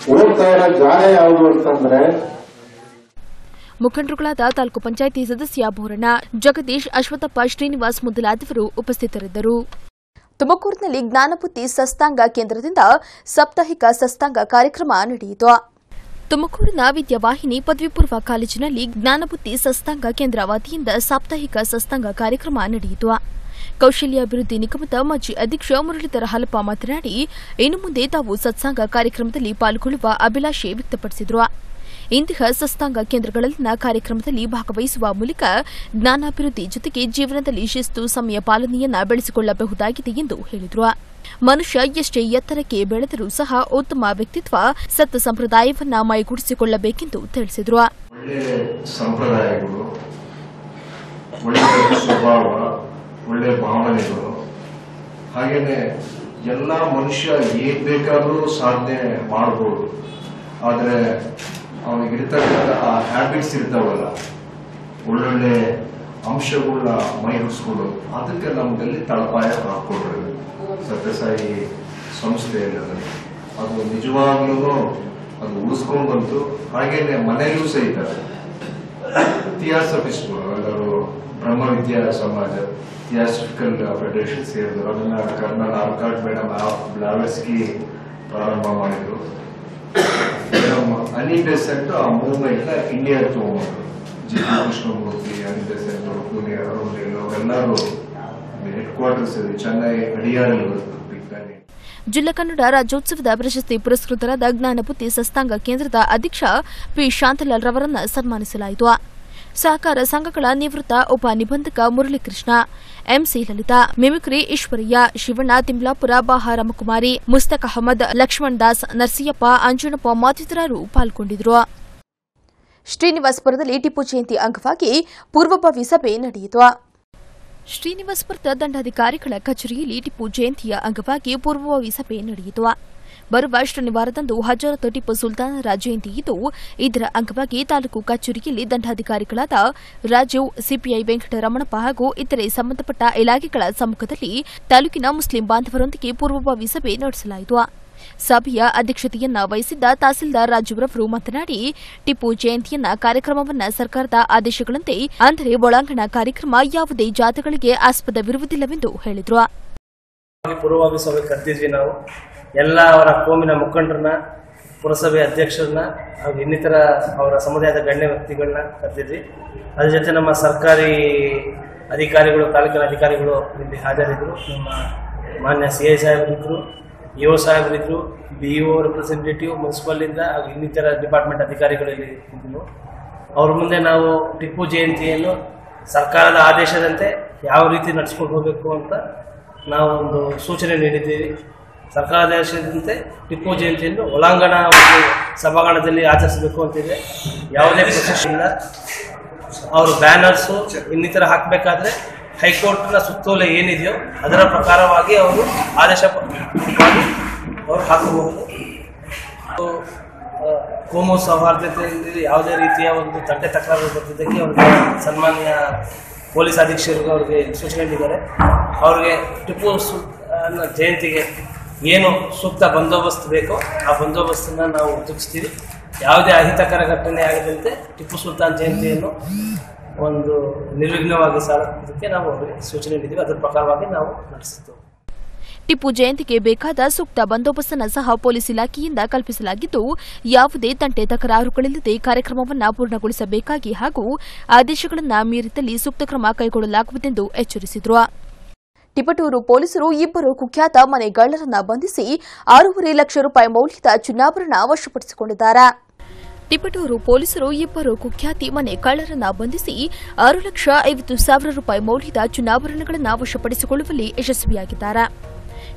ಹೋಗ್ತಾ ಇರೋ ಜಾಗ ಯಾವುದು ಅಂತಂದ್ರೆ ಮುಖಂಡರುಗಳಾದ ತಾಲೂಕು ಪಂಚಾಯಿತಿ ಸದಸ್ಯ ಬೋರಣ್ಣ ಜಗದೀಶ್ ಅಶ್ವಥಪ್ಪ ಶ್ರೀನಿವಾಸ್ ಮೊದಲಾದವರು ಉಪಸ್ಥಿತರಿದ್ದರು. ತುಮಕೂರಿನಲ್ಲಿ ಜ್ಞಾನಪುತಿ ಸಸ್ತಾಂಗ ಕೇಂದ್ರದಿಂದ ಸಾಪ್ತಾಹಿಕ ಸಸ್ತಾಂಗ ಕಾರ್ಯಕ್ರಮ ನಡೆಯಿತು. ತುಮಕೂರಿನ ವಿದ್ಯಾವಾಹಿನಿ ಪದವಿ ಪೂರ್ವ ಕಾಲೇಜಿನಲ್ಲಿ ಜ್ಞಾನಬುದ್ಧಿ ಸಸ್ತಾಂಗ ಕೇಂದ್ರ ವತಿಯಿಂದ ಸಾಪ್ತಾಹಿಕ ಸಸ್ತಾಂಗ ಕಾರ್ಯಕ್ರಮ ನಡೆಯಿತು. ಕೌಶಲ್ಯಾಭಿವೃದ್ಧಿ ನಿಗಮದ ಮಾಜಿ ಅಧ್ಯಕ್ಷ ಮುರಳೀಧರ ಹಲಪ ಮಾತನಾಡಿ, ಇನ್ನು ಮುಂದೆ ತಾವು ಸತ್ಸಾಂಗ ಕಾರ್ಯಕ್ರಮದಲ್ಲಿ ಪಾಲ್ಗೊಳ್ಳುವ ಅಭಿಲಾಷೆ ವ್ಯಕ್ತಪಡಿಸಿದರು. ಇಂತಹ ಸಸ್ತಾಂಗ ಕೇಂದ್ರಗಳಲ್ಲಿನ ಕಾರ್ಯಕ್ರಮದಲ್ಲಿ ಭಾಗವಹಿಸುವ ಮೂಲಕ ಜ್ಞಾನಾಭಿವೃದ್ಧಿ ಜೊತೆಗೆ ಜೀವನದಲ್ಲಿ ಶಿಸ್ತು, ಸಮಯ ಪಾಲನೆಯನ್ನ ಬೆಳೆಸಿಕೊಳ್ಳಬಹುದಾಗಿದೆ ಎಂದು ಹೇಳಿದರು. ಮನುಷ್ಯ ಎಷ್ಟೇ ಎತ್ತರಕ್ಕೆ ಬೆಳೆದರೂ ಸಹ ಉತ್ತಮ ವ್ಯಕ್ತಿತ್ವ, ಸತ್ತ ಸಂಪ್ರದಾಯವನ್ನ ಮೈಗೂಡಿಸಿಕೊಳ್ಳಬೇಕೆಂದು ತಿಳಿಸಿದರು. ಎಲ್ಲ ಮನುಷ್ಯ ಏನ್ ಬೇಕಾದರೂ ಸಾಧನೆ ಮಾಡಬಹುದು ಆದರೆ ಅವನಿಗಿರ್ತಕ್ಕಂಥ ಆ ಹ್ಯಾಬಿಟ್ಸ್ ಇರ್ತಾವಲ್ಲ, ಒಳ್ಳೊಳ್ಳೆ ಅಂಶಗಳನ್ನ ಮೈಗೂಡಿಸ್ಕೊಳ್ಳೋದು ಅದಕ್ಕೆ ನಮ್ಮದಲ್ಲಿ ತಳಪಾಯ ಹಾಕೊಂಡ್ರೆ ಸತ್ಯಸಾಯಿ ಸಂಸ್ಥೆಯಲ್ಲಿ ಅದನ್ನು. ಅದು ನಿಜವಾಗ್ಲೂ ಅದು ಉಳಿಸ್ಕೊಂಡು ಬಂತು. ಹಾಗೇನೆ ಮನೆಯಲ್ಲೂ ಸಹಿತ ಇತಿಹಾಸ ಥಿಯಾಸಫಿಸ್ಟ್ಗಳು ಎಲ್ಲರೂ ಬ್ರಹ್ಮವಿದ್ಯಾ ಸಮಾಜ ಇತಿಹಾಸಿಕಲ್ ಫೆಡರೇಷನ್ ಸೇರಿದ್ರು. ಅದನ್ನ ಕರ್ನಲ್ ಆರ್ಕಾಡ್ ಮೇಡಮ್ ಬ್ಲಾವೆಸ್ಕಿ ಪ್ರಾರಂಭ ಮಾಡಿದ್ರು. ಮೇಡಮ್ ಅನಿ ಬೆಸೆಂಟ್ ಆ ಮೂವ್ಮೆಂಟ್ ಇಂಡಿಯಾ ತಗೊಂಡ್ರು G. Krishnamurthy Annie Besant, Pune, Arun ಅವರೆಲ್ಲರೂ ಹೆಡ್ ಕ್ವಾರ್ಟರ್ಸ್ ಚೆನ್ನೈ ಅಡಿಯಾರಲ್ಲಿ ಬರ್ತದೆ ಜಿಲ್ಲಾ ಕನ್ನಡ ರಾಜ್ಯೋತ್ಸವದ ಪ್ರಶಸ್ತಿ ಪುರಸ್ಕೃತರಾದ ಜ್ಞಾನಪುತಿ ಸಸ್ತಾಂಗ ಕೇಂದ್ರದ ಅಧ್ಯಕ್ಷ ಪಿ. ಶಾಂತಲಾಲ್ ರವರನ್ನು ಸನ್ಮಾನಿಸಲಾಯಿತು. ಸಹಕಾರ ಸಂಘಗಳ ನಿವೃತ್ತ ಉಪ ನಿಬಂಧಕ ಮುರಳೀಕೃಷ್ಣ ಎಂಸಿ ಲಲಿತಾ, ಮಿಮಿಕ್ರಿ ಈಶ್ವರಯ್ಯ, ಶಿವಣ್ಣ ತಿಮ್ಲಾಪುರ ಬಾಹ ರಾಮಕುಮಾರಿ ಮುಸ್ತಕ್ ಅಹಮದ್, ಲಕ್ಷ್ಮಣ್ ದಾಸ್, ನರಸಿಯಪ್ಪ, ಅಂಜನಪ್ಪ ಮತ್ತಿತರರು ಪಾಲ್ಗೊಂಡಿದ್ದರು ಶ್ರೀನಿವಾಸಪುರದಲ್ಲಿ ಟಿಪ್ಪು ಜಯಂತಿ ಅಂಗವಾಗಿ ಪೂರ್ವಭಾವಿ ಸಭೆ ನಡೆಯಿತು. ಶ್ರೀನಿವಾಸಪುರದ ದಂಡಾಧಿಕಾರಿಗಳ ಕಚೇರಿಯಲ್ಲಿ ಟಿಪ್ಪು ಜಯಂತಿಯ ಅಂಗವಾಗಿ ಪೂರ್ವಭಾವಿ ಸಭೆ ನಡೆಯಿತು. ಬರುವ ಶನಿವಾರದಂದು ಹಜರತ್ ಟಿಪ್ಪು ಸುಲ್ತಾನರ ಜಯಂತಿ ಇದ್ದು, ಇದರ ಅಂಗವಾಗಿ ತಾಲೂಕು ಕಚೇರಿಯಲ್ಲಿ ದಂಡಾಧಿಕಾರಿಗಳಾದ ರಾಜೀವ್, ಸಿಪಿಐ ವೆಂಕಟರಮಣಪ್ಪ ಹಾಗೂ ಇತರೆ ಸಂಬಂಧಪಟ್ಟ ಇಲಾಖೆಗಳ ಸಮ್ಮುಖದಲ್ಲಿ ತಾಲೂಕಿನ ಮುಸ್ಲಿಂ ಬಾಂಧವರೊಂದಿಗೆ ಪೂರ್ವಭಾವಿ ಸಭೆ ನಡೆಸಲಾಯಿತು. ಸಭೆಯ ಅಧ್ಯಕ್ಷತೆಯನ್ನ ವಹಿಸಿದ್ದ ತಹಸೀಲ್ದಾರ್ ರಾಜುರವರು ಮಾತನಾಡಿ, ಟಿಪ್ಪು ಜಯಂತಿಯನ್ನ ಕಾರ್ಯಕ್ರಮವನ್ನ ಸರ್ಕಾರದ ಆದೇಶಗಳಂತೆ, ಅಂದರೆ ಒಳಾಂಗಣ ಕಾರ್ಯಕ್ರಮ ಯಾವುದೇ ಜಾತಿಗಳಿಗೆ ಆಸ್ಪದವಿರುವುದಿಲ್ಲವೆಂದು ಹೇಳಿದರು. ಎಲ್ಲ ಅವರ ಕೋಮಿನ ಮುಖಂಡರನ್ನ, ಪುರಸಭೆ ಅಧ್ಯಕ್ಷರನ್ನ ಹಾಗೂ ಇನ್ನಿತರ ಅವರ ಸಮುದಾಯದ ಗಣ್ಯ ವ್ಯಕ್ತಿಗಳನ್ನ ಕರೆದಿದ್ವಿ. ಅದ್ರ ಜೊತೆ ನಮ್ಮ ಸರ್ಕಾರಿ ಅಧಿಕಾರಿಗಳು, ತಾಲೂಕಿನ ಅಧಿಕಾರಿಗಳು ಇಲ್ಲಿ ಹಾಜರಿದ್ದರು ನಮ್ಮ ಮಾನ್ಯ ಸಿ ಐ ಸಾಹೇಬರಿದ್ರು, ಇ ಒ ಸಾಹೇಬರಿದ್ದರು ಬಿ ಇ ಒ ರೆಪ್ರೆಸೆಂಟೇಟಿವ್ ಮುನ್ಸಿಪಲಿಂದ ಹಾಗೂ ಇನ್ನಿತರ ಡಿಪಾರ್ಟ್ಮೆಂಟ್ ಅಧಿಕಾರಿಗಳು ಇಲ್ಲಿ ಇದ್ದರು ಅವ್ರ ಮುಂದೆ ನಾವು ಟಿಪ್ಪು ಜಯಂತಿಯನ್ನು ಸರ್ಕಾರದ ಆದೇಶದಂತೆ ಯಾವ ರೀತಿ ನಡೆಸ್ಕೊಂಡು ಹೋಗಬೇಕು ಅಂತ ನಾವು ಒಂದು ಸೂಚನೆ ನೀಡಿದ್ದೀವಿ. ಸರ್ಕಾರದ ಆದೇಶದಂತೆ ಟಿಪ್ಪು ಜಯಂತಿಯನ್ನು ಒಳಾಂಗಣ ಒಂದು ಸಭಾಂಗಣದಲ್ಲಿ ಆಚರಿಸಬೇಕು ಅಂತಿದೆ ಯಾವುದೇ ಪ್ರೊಸೆಸ್ ಇಲ್ಲ. ಅವರು ಬ್ಯಾನರ್ಸು ಇನ್ನಿತರ ಹಾಕಬೇಕಾದ್ರೆ ಹೈಕೋರ್ಟ್ನ ಸುತ್ತೋಲೆ ಏನಿದೆಯೋ ಅದರ ಪ್ರಕಾರವಾಗಿ ಅವರು ಆದೇಶ ಅವರು ಹಾಕಬಹುದು. ಕೋಮು ಸೌಹಾರ್ದತೆಯಲ್ಲಿ ಯಾವುದೇ ರೀತಿಯ ಒಂದು ತಂಟೆ ತಕರಾರು ಬರ್ತಿದ್ದಕ್ಕೆ ಅವರಿಗೆ ಸನ್ಮಾನ್ಯ ಪೊಲೀಸ್ ಅಧೀಕ್ಷಕರಿಗೆ ಅವರಿಗೆ ಸೂಚನೆ ನೀಡಿದ್ದಾರೆ. ಅವರಿಗೆ ಟಿಪ್ಪು ಜಯಂತಿಗೆ ಏನು ಸೂಕ್ತ ಬಂದೋಬಸ್ತ್ ಬೇಕೋ ಆ ಬಂದೋಬಸ್ತನ್ನು ನಾವು ಒದಗಿಸ್ತೀವಿ. ಯಾವುದೇ ಅಹಿತಕರ ಘಟನೆ ಆಗದಂತೆ ಟಿಪ್ಪು ಸುಲ್ತಾನ್ ಜಯಂತಿಯನ್ನು ಒಂದು ನಿರ್ವಿಘ್ನವಾಗಿ ಸಾಗೋದಕ್ಕೆ ನಾವು ಸೂಚನೆ ನೀಡಿದ್ದೀವಿ. ಅದರ ಪ್ರಕಾರವಾಗಿ ನಾವು ನಡೆಸುತ್ತೇವೆ. ಟಿಪ್ಪು ಜಯಂತಿಗೆ ಬೇಕಾದ ಸೂಕ್ತ ಬಂದೋಬಸ್ತನ್ನು ಸಹ ಪೊಲೀಸ್ ಇಲಾಖೆಯಿಂದ ಕಲ್ಪಿಸಲಾಗಿದ್ದು, ಯಾವುದೇ ತಂಟೆ ತಕರಾರುಗಳಿಲ್ಲದೆ ಕಾರ್ಯಕ್ರಮವನ್ನು ಪೂರ್ಣಗೊಳಿಸಬೇಕಾಗಿ ಹಾಗೂ ಆದೇಶಗಳನ್ನು ಮೀರಿದಲ್ಲಿ ಸೂಕ್ತ ಕ್ರಮ ಕೈಗೊಳ್ಳಲಾಗುವುದೆಂದು ಎಚ್ಚರಿಸಿದರು. ತಿಪಟೂರು ಪೊಲೀಸರು ಇಬ್ಬರು ಕುಖ್ಯಾತ ಮನೆಗಳ್ಳರನ್ನ ಬಂಧಿಸಿ ಆರೂವರೆ ಲಕ್ಷ ರೂಪಾಯಿ ಮೌಲ್ಯದ ಚಿನ್ನಾಭರಣ ವಶಪಡಿಸಿಕೊಂಡಿದ್ದಾರೆ. ತಿಪಟೂರು ಪೊಲೀಸರು ಇಬ್ಬರು ಕುಖ್ಯಾತಿ ಮನೆ ಕಳ್ಳರನ್ನ ಬಂಧಿಸಿ ಆರು ಲಕ್ಷ ಐವತ್ತು ಸಾವಿರ ರೂಪಾಯಿ ಮೌಲ್ಯದ ಚಿನ್ನಾಭರಣಗಳನ್ನು ವಶಪಡಿಸಿಕೊಳ್ಳುವಲ್ಲಿ ಯಶಸ್ವಿಯಾಗಿದ್ದಾರೆ.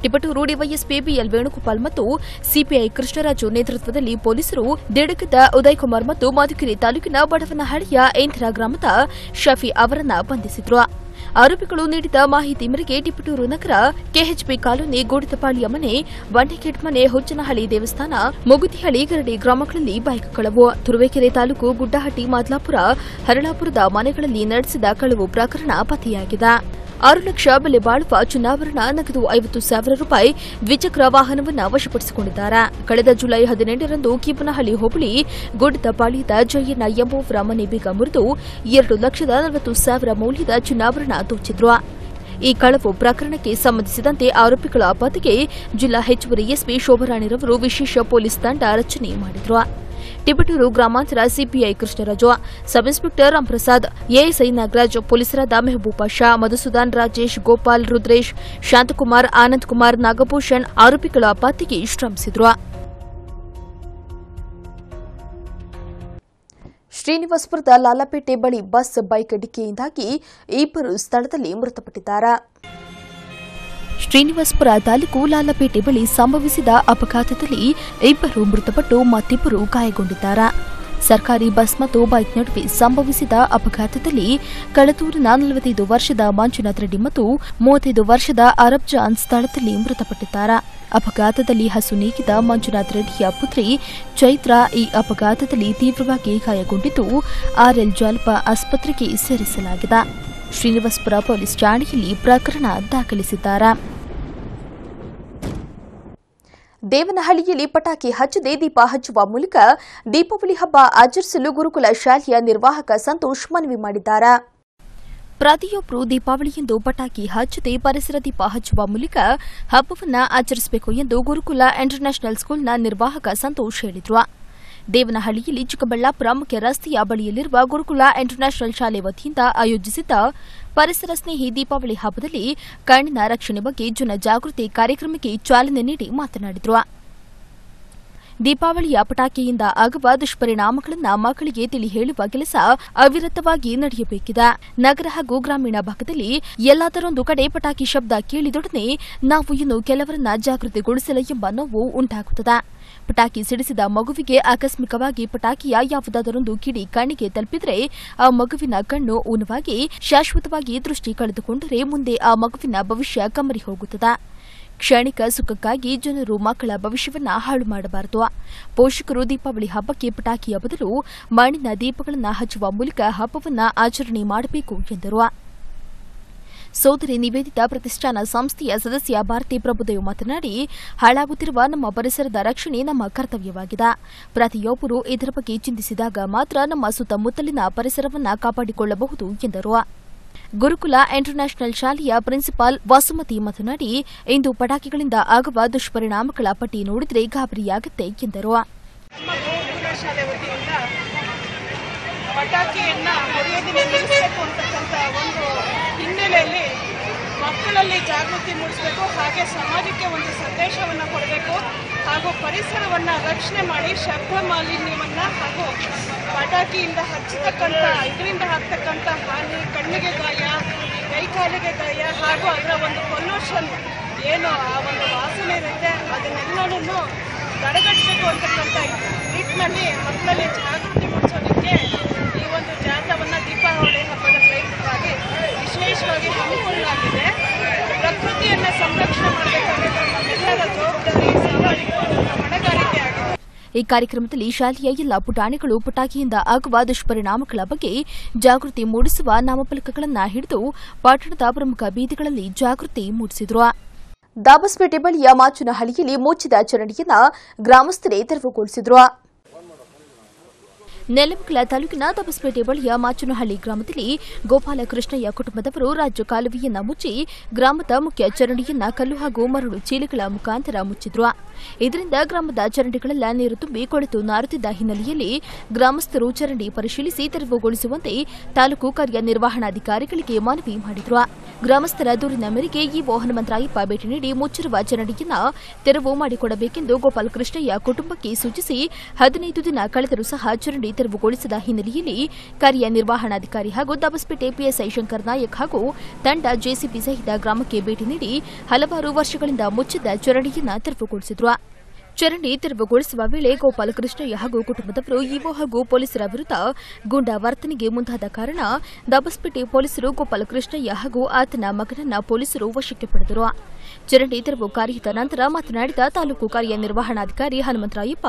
ತಿಪಟೂರು ಡಿವೈಎಸ್ಪಿ ಬಿಎಲ್ ವೇಣುಗೋಪಾಲ್ ಮತ್ತು ಸಿಪಿಐ ಕೃಷ್ಣರಾಜು ನೇತೃತ್ವದಲ್ಲಿ ಪೊಲೀಸರು ದಿಡಕದ ಉದಯ್ ಕುಮಾರ್ ಮತ್ತು ಮಧುಗಿರಿ ತಾಲೂಕಿನ ಬಡವನಹಳ್ಳಿಯ ಏಂಥರ ಗ್ರಾಮದ ಶಫಿ ಅವರನ್ನು ಬಂಧಿಸಿದ್ರು. ಆರೋಪಿಗಳು ನೀಡಿದ ಮಾಹಿತಿ ಮೇರೆಗೆ ಟಿಪಟೂರು ನಗರ ಕೆಎಚ್ಪಿ ಕಾಲೋನಿ ಗೋಡಿತಪಾಳಿಯ ಮನೆ, ಬಂಡೆಕೆಟ್ ಮನೆ, ಹೊಚ್ಚನಹಳ್ಳಿ ದೇವಸ್ಥಾನ, ಮುಗುತಿಹಳ್ಳಿ ಗರಡಿ ಗ್ರಾಮಗಳಲ್ಲಿ ಬೈಕ್ ಕಳವು. ತುರುವೇಕೆರೆ ತಾಲೂಕು ಗುಡ್ಡಹಟ್ಟಿ, ಮಾದ್ಲಾಪುರ, ಹರಳಾಪುರದ ಮನೆಗಳಲ್ಲಿ ನಡೆಸಿದ ಕಳವು ಪ್ರಕರಣ ಪತ್ತೆಯಾಗಿದೆ. ಆರು ಲಕ್ಷ ಬೆಲೆ ಬಾಳುವ ಚಿನ್ನಾಭರಣ ನಗದು ಐವತ್ತು ಸಾವಿರ ರೂಪಾಯಿ ದ್ವಿಚಕ್ರ ವಾಹನವನ್ನು ವಶಪಡಿಸಿಕೊಂಡಿದ್ದಾರೆ. ಕಳೆದ ಜುಲೈ ಹದಿನೆಂಟರಂದು ಕೀಪನಹಳ್ಳಿ ಹೋಬಳಿ ಗುಡ್ಡಪಾಳ್ಯದ ಜಯಣ್ಣ ಎಂಬುವರ ಮನೆ ಬೀಗ ಮುರಿದು ಎರಡು ಲಕ್ಷದ ನಲವತ್ತು ಸಾವಿರ ಮೌಲ್ಯದ ಚಿನ್ನಾಭರಣ ದೋಚಿದ್ರು ಈ ಕಳವು ಪ್ರಕರಣಕ್ಕೆ ಸಂಬಂಧಿಸಿದಂತೆ ಆರೋಪಿಗಳ ಪತ್ತೆಗೆ ಜಿಲ್ಲಾ ಹೆಚ್ಚುವರಿ ಎಸ್ಪಿ ಶೋಭರಾಣಿರವರು ವಿಶೇಷ ಪೊಲೀಸ್ ತಂಡ ರಚನೆ ಮಾಡಿದ್ರು. ಟಿಬಟೂರು ಗ್ರಾಮಾಂತರ CPI Krishnaraja sub inspector Ramprasad, ASI Nagaraj, ಪೊಲೀಸರಾದ Mehbooba Shah, Madhusudan Rajesh, Gopal Rudresh, Shanthakumar Anand Kumar Nagabhushan ಆರೋಪಿಗಳ ಪತ್ತೆಗೆ ಶ್ರಮಿಸಿದ್ರು. ಶ್ರೀನಿವಾಸಪುರದ ಲಾಲಾಪೇಟೆ ಬಳಿ ಬಸ್ ಬೈಕ್ ಡಿಕ್ಕಿಯಿಂದಾಗಿ ಇಬ್ಬರು ಸ್ಥಳದಲ್ಲಿ ಮೃತಪಟ್ಟಿದ್ದಾರೆ. ಶ್ರೀನಿವಾಸಪುರ ತಾಲೂಕು ಲಾಲಪೇಟೆ ಬಳಿ ಸಂಭವಿಸಿದ ಅಪಘಾತದಲ್ಲಿ ಇಬ್ಬರು ಮೃತಪಟ್ಟು ಮತ್ತಿಬ್ಬರು ಗಾಯಗೊಂಡಿದ್ದಾರೆ. ಸರ್ಕಾರಿ ಬಸ್ ಮತ್ತು ಬೈಕ್ ನಡುವೆ ಸಂಭವಿಸಿದ ಅಪಘಾತದಲ್ಲಿ ಕಳತೂರಿನ ನಲವತ್ತೈದು ವರ್ಷದ ಮಂಜುನಾಥ್ ರೆಡ್ಡಿ ಮತ್ತು ಮೂವತ್ತೈದು ವರ್ಷದ ಅರಬ್ ಜಾನ್ ಸ್ಥಳದಲ್ಲಿ ಮೃತಪಟ್ಟಿದ್ದಾರೆ. ಅಪಘಾತದಲ್ಲಿ ಹಸು ನೀಗಿದ ಮಂಜುನಾಥ್ ರೆಡ್ಡಿಯ ಪುತ್ರಿ ಚೈತ್ರಾ ಈ ಅಪಘಾತದಲ್ಲಿ ತೀವ್ರವಾಗಿ ಗಾಯಗೊಂಡಿದ್ದು ಆರ್ಎಲ್ ಜಾಲ್ಪ ಆಸ್ಪತ್ರೆಗೆ ಸೇರಿಸಲಾಗಿದೆ. ಶ್ರೀನಿವಾಸಪುರ ಪೊಲೀಸ್ ಠಾಣೆಯಲ್ಲಿ ಪ್ರಕರಣ ದಾಖಲಿಸಿದ್ದಾರೆ. ದೇವನಹಳ್ಳಿಯಲ್ಲಿ ಪಟಾಕಿ ಹಚ್ಚದೆ ದೀಪ ಹಚ್ಚುವ ಮೂಲಕ ದೀಪಾವಳಿ ಹಬ್ಬ ಆಚರಿಸಲು ಗುರುಕುಲ ಶಾಲೆಯ ನಿರ್ವಾಹಕ ಸಂತೋಷ್ ಮನವಿ ಮಾಡಿದ್ದಾರೆ. ಪ್ರತಿಯೊಬ್ಬರು ದೀಪಾವಳಿಯಂದು ಪಟಾಕಿ ಹಚ್ಚದೆ ಪರಿಸರ ದೀಪ ಹಚ್ಚುವ ಮೂಲಕ ಹಬ್ಬವನ್ನು ಆಚರಿಸಬೇಕು ಎಂದು ಗುರುಕುಲ ಇಂಟರ್ನ್ಯಾಷನಲ್ ಸ್ಕೂಲ್ನ ನಿರ್ವಾಹಕ ಸಂತೋಷ್ ಹೇಳಿದರು. ದೇವನಹಳ್ಳಿಯಲ್ಲಿ ಚಿಕ್ಕಬಳ್ಳಾಪುರ ಮುಖ್ಯ ರಸ್ತೆಯ ಬಳಿಯಲ್ಲಿರುವ ಗುರುಕುಲ ಇಂಟರ್ನ್ಯಾಷನಲ್ ಶಾಲೆ ವತಿಯಿಂದ ಆಯೋಜಿಸಿದ್ದ ಪರಿಸರ ಸ್ನೇಹಿ ದೀಪಾವಳಿ ಹಬ್ಬದಲ್ಲಿ ಕಣ್ಣಿನ ರಕ್ಷಣೆ ಬಗ್ಗೆ ಜನಜಾಗೃತಿ ಕಾರ್ಯಕ್ರಮಕ್ಕೆ ಚಾಲನೆ ನೀಡಿ ಮಾತನಾಡಿದರು. ದೀಪಾವಳಿಯ ಪಟಾಕಿಯಿಂದ ಆಗುವ ದುಷ್ಪರಿಣಾಮಗಳನ್ನು ಮಕ್ಕಳಿಗೆ ತಿಳಿ ಹೇಳುವ ಕೆಲಸ ಅವಿರತವಾಗಿ ನಡೆಯಬೇಕಿದೆ. ನಗರ ಹಾಗೂ ಗ್ರಾಮೀಣ ಭಾಗದಲ್ಲಿ ಎಲ್ಲಾದರೊಂದು ಕಡೆ ಪಟಾಕಿ ಶಬ್ದ ಕೇಳಿದೊಡನೆ ನಾವು ಇನ್ನು ಕೆಲವರನ್ನ ಜಾಗೃತಿಗೊಳಿಸಲ ಎಂಬ ನೋವು ಉಂಟಾಗುತ್ತದೆ. ಪಟಾಕಿ ಸಿಡಿಸಿದ ಮಗುವಿಗೆ ಆಕಸ್ಮಿಕವಾಗಿ ಪಟಾಕಿಯ ಯಾವುದಾದರೊಂದು ಕಿಡಿ ಕಣ್ಣಿಗೆ ತಲುಪಿದರೆ ಆ ಮಗುವಿನ ಕಣ್ಣು ಊನವಾಗಿ ಶಾಶ್ವತವಾಗಿ ದೃಷ್ಟಿ ಕಳೆದುಕೊಂಡರೆ ಮುಂದೆ ಆ ಮಗುವಿನ ಭವಿಷ್ಯ ಕಮರಿ ಹೋಗುತ್ತದೆ. ಕ್ಷಣಿಕ ಸುಖಕ್ಕಾಗಿ ಜನರು ಮಕ್ಕಳ ಭವಿಷ್ಯವನ್ನ ಹಾಳು ಮಾಡಬಾರದು. ಪೋಷಕರು ದೀಪಾವಳಿ ಹಬ್ಬಕ್ಕೆ ಪಟಾಕಿಯ ಬದಲು ಮಣ್ಣಿನ ದೀಪಗಳನ್ನು ಹಚ್ಚುವ ಮೂಲಕ ಹಬ್ಬವನ್ನು ಆಚರಣೆ ಮಾಡಬೇಕು ಎಂದರು. ಸೋದರಿ ನಿವೇದಿತ ಪ್ರತಿಷ್ಠಾನ ಸಂಸ್ಥೆಯ ಸದಸ್ಯ ಭಾರತಿ ಪ್ರಭುದೇವ್ ಮಾತನಾಡಿ, ಹಾಳಾಗುತ್ತಿರುವ ನಮ್ಮ ಪರಿಸರದ ರಕ್ಷಣೆ ನಮ್ಮ ಕರ್ತವ್ಯವಾಗಿದೆ. ಪ್ರತಿಯೊಬ್ಬರು ಇದರ ಬಗ್ಗೆ ಚಿಂತಿಸಿದಾಗ ಮಾತ್ರ ನಮ್ಮ ಸುತ್ತಮುತ್ತಲಿನ ಪರಿಸರವನ್ನು ಕಾಪಾಡಿಕೊಳ್ಳಬಹುದು ಎಂದರು. ಗುರುಕುಲ ಇಂಟರ್ನ್ಯಾಷನಲ್ ಶಾಲೆಯ ಪ್ರಿನ್ಸಿಪಾಲ್ ವಾಸುಮತಿ ಮಾತನಾಡಿ, ಇಂದು ಪಟಾಕಿಗಳಿಂದ ಆಗುವ ದುಷ್ಪರಿಣಾಮಗಳ ಪಟ್ಟಿ ನೋಡಿದರೆ ಗಾಬರಿಯಾಗುತ್ತೆ ಎಂದರು. ಪಟಾಕಿಯನ್ನು ಹಿನ್ನೆಲೆಯಲ್ಲಿ ಮಕ್ಕಳಲ್ಲಿ ಜಾಗೃತಿ ಮೂಡಿಸಬೇಕು, ಹಾಗೆ ಸಮಾಜಕ್ಕೆ ಒಂದು ಸಂದೇಶವನ್ನು ಕೊಡಬೇಕು ಹಾಗೂ ಪರಿಸರವನ್ನು ರಕ್ಷಣೆ ಮಾಡಿ ಶಬ್ದ ಮಾಲಿನ್ಯವನ್ನು ಹಾಗೂ ಪಟಾಕಿಯಿಂದ ಹಚ್ಚತಕ್ಕಂಥ, ಇದರಿಂದ ಹಾಕ್ತಕ್ಕಂಥ ಹಾನಿ, ಕಣ್ಣಿಗೆ ಗಾಯ ಕೈಕಾಲಿಗೆ ಗಾಯ ಹಾಗೂ ಅದರ ಒಂದು ಪೊಲ್ಯೂಷನ್ ಏನು ಆ ಒಂದು ವಾಸನೆ ಇರುತ್ತೆ, ಅದನ್ನೆಲ್ಲನೂ ತಡೆಗಟ್ಟಬೇಕು ಅಂತಕ್ಕಂಥ ನಿಟ್ಟಿನಲ್ಲಿ ಮಕ್ಕಳಲ್ಲಿ ಜಾಗೃತಿ ಮೂಡಿಸೋದಕ್ಕೆ ಈ ಒಂದು ಜಾಥವನ್ನು ದೀಪಾವಳಿ ಹಬ್ಬದ ಪ್ರಯುಕ್ತವಾಗಿ ವಿಶೇಷವಾಗಿ ಸಂರಕ್ಷಣೆ ಈ ಕಾರ್ಯಕ್ರಮದಲ್ಲಿ ಶಾಲೆಯ ಎಲ್ಲ ಪುಟಾಣಿಗಳು ಪಟಾಕಿಯಿಂದ ಆಗುವ ದುಷ್ಪರಿಣಾಮಗಳ ಬಗ್ಗೆ ಜಾಗೃತಿ ಮೂಡಿಸುವ ನಾಮಫಲಕಗಳನ್ನು ಹಿಡಿದು ಪಟ್ಟಣದ ಪ್ರಮುಖ ಬೀದಿಗಳಲ್ಲಿ ಜಾಗೃತಿ ಮೂಡಿಸಿದರು. ದಾಬಸ್ಪೇಟೆ ಬಳಿಯ ಮಾಚುನಹಳ್ಳಿಯಲ್ಲಿ ಮುಚ್ಚಿದ ಚರಂಡಿಯನ್ನ ಗ್ರಾಮಸ್ಥರೇ ತೆರವುಗೊಳಿಸಿದರು. ನೆಲಮಂಗಲ ತಾಲೂಕಿನ ತಪಸ್ಪೇಟೆ ಬಳಿಯ ಮಾಚನಹಳ್ಳಿ ಗ್ರಾಮದಲ್ಲಿ ಗೋಪಾಲಕೃಷ್ಣಯ್ಯ ಕುಟುಂಬದವರು ರಾಜ್ಯ ಕಾಲುವೆಯನ್ನ ಮುಚ್ಚಿ ಗ್ರಾಮದ ಮುಖ್ಯ ಚರಂಡಿಯನ್ನ ಕಲ್ಲು ಹಾಗೂ ಮರಳು ಚೀಲಗಳ ಮುಖಾಂತರ ಮುಚ್ಚಿದ್ರು. ಇದರಿಂದ ಗ್ರಾಮದ ಚರಂಡಿಗಳೆಲ್ಲ ನೀರು ತುಂಬಿ ಕೊಳೆತು ನಾರುತ್ತಿದ್ದ ಹಿನ್ನೆಲೆಯಲ್ಲಿ ಗ್ರಾಮಸ್ಥರು ಚರಂಡಿ ಪರಿಶೀಲಿಸಿ ತೆರವುಗೊಳಿಸುವಂತೆ ತಾಲೂಕು ಕಾರ್ಯನಿರ್ವಹಣಾಧಿಕಾರಿಗಳಿಗೆ ಮನವಿ ಮಾಡಿದರು. ಗ್ರಾಮಸ್ಥರ ದೂರಿನ ಮೇರೆಗೆ ಇಒ ಹನುಮಂತರಾಯಪ್ಪ ಭೇಟಿ ನೀಡಿ ಮುಚ್ಚಿರುವ ಚರಂಡಿಯನ್ನ ತೆರವು ಮಾಡಿಕೊಡಬೇಕೆಂದು ಗೋಪಾಲಕೃಷ್ಣಯ್ಯ ಕುಟುಂಬಕ್ಕೆ ಸೂಚಿಸಿ ಹದಿನೈದು ದಿನ ಕಳೆದರೂ ಸಹ ಚರಂಡಿ ತೆರವುಗೊಳಿಸದ ಹಿನ್ನೆಲೆಯಲ್ಲಿ ಕಾರ್ಯನಿರ್ವಹಣಾಧಿಕಾರಿ ಹಾಗೂ ದಬಸ್ಪೇಟೆ ಪಿಎಸ್ಐ ಶಂಕರ್ ನಾಯಕ್ ಹಾಗೂ ತಂಡ ಜೆಸಿಬಿ ಸಹಿತ ಗ್ರಾಮಕ್ಕೆ ಭೇಟಿ ನೀಡಿ ಹಲವಾರು ವರ್ಷಗಳಿಂದ ಮುಚ್ಚಿದ್ದ ಚರಂಡಿಯನ್ನ ತೆರವುಗೊಳಿಸಿದ್ರು. ಚರಂಡಿ ತೆರವುಗೊಳಿಸುವ ವೇಳೆ ಗೋಪಾಲಕೃಷ್ಣಯ್ಯ ಹಾಗೂ ಕುಟುಂಬದವರು ಇಒ ಹಾಗೂ ಪೊಲೀಸರ ವಿರುದ್ಧ ಗೂಂಡಾ ವರ್ತನೆಗೆ ಮುಂದಾದ ಕಾರಣ ದಬಸ್ಪೇಟೆ ಪೊಲೀಸರು ಗೋಪಾಲಕೃಷ್ಣಯ್ಯ ಹಾಗೂ ಆತನ ಮಗನನ್ನ ಪೊಲೀಸರು ವಶಕ್ಕೆ ಪಡೆದರು. ಚರಂಡಿ ತೆರವು ಕಾರ್ಯದ ನಂತರ ಮಾತನಾಡಿದ ತಾಲೂಕು ಕಾರ್ಯನಿರ್ವಹಣಾಧಿಕಾರಿ ಹನುಮಂತರಾಯಪ್ಪ,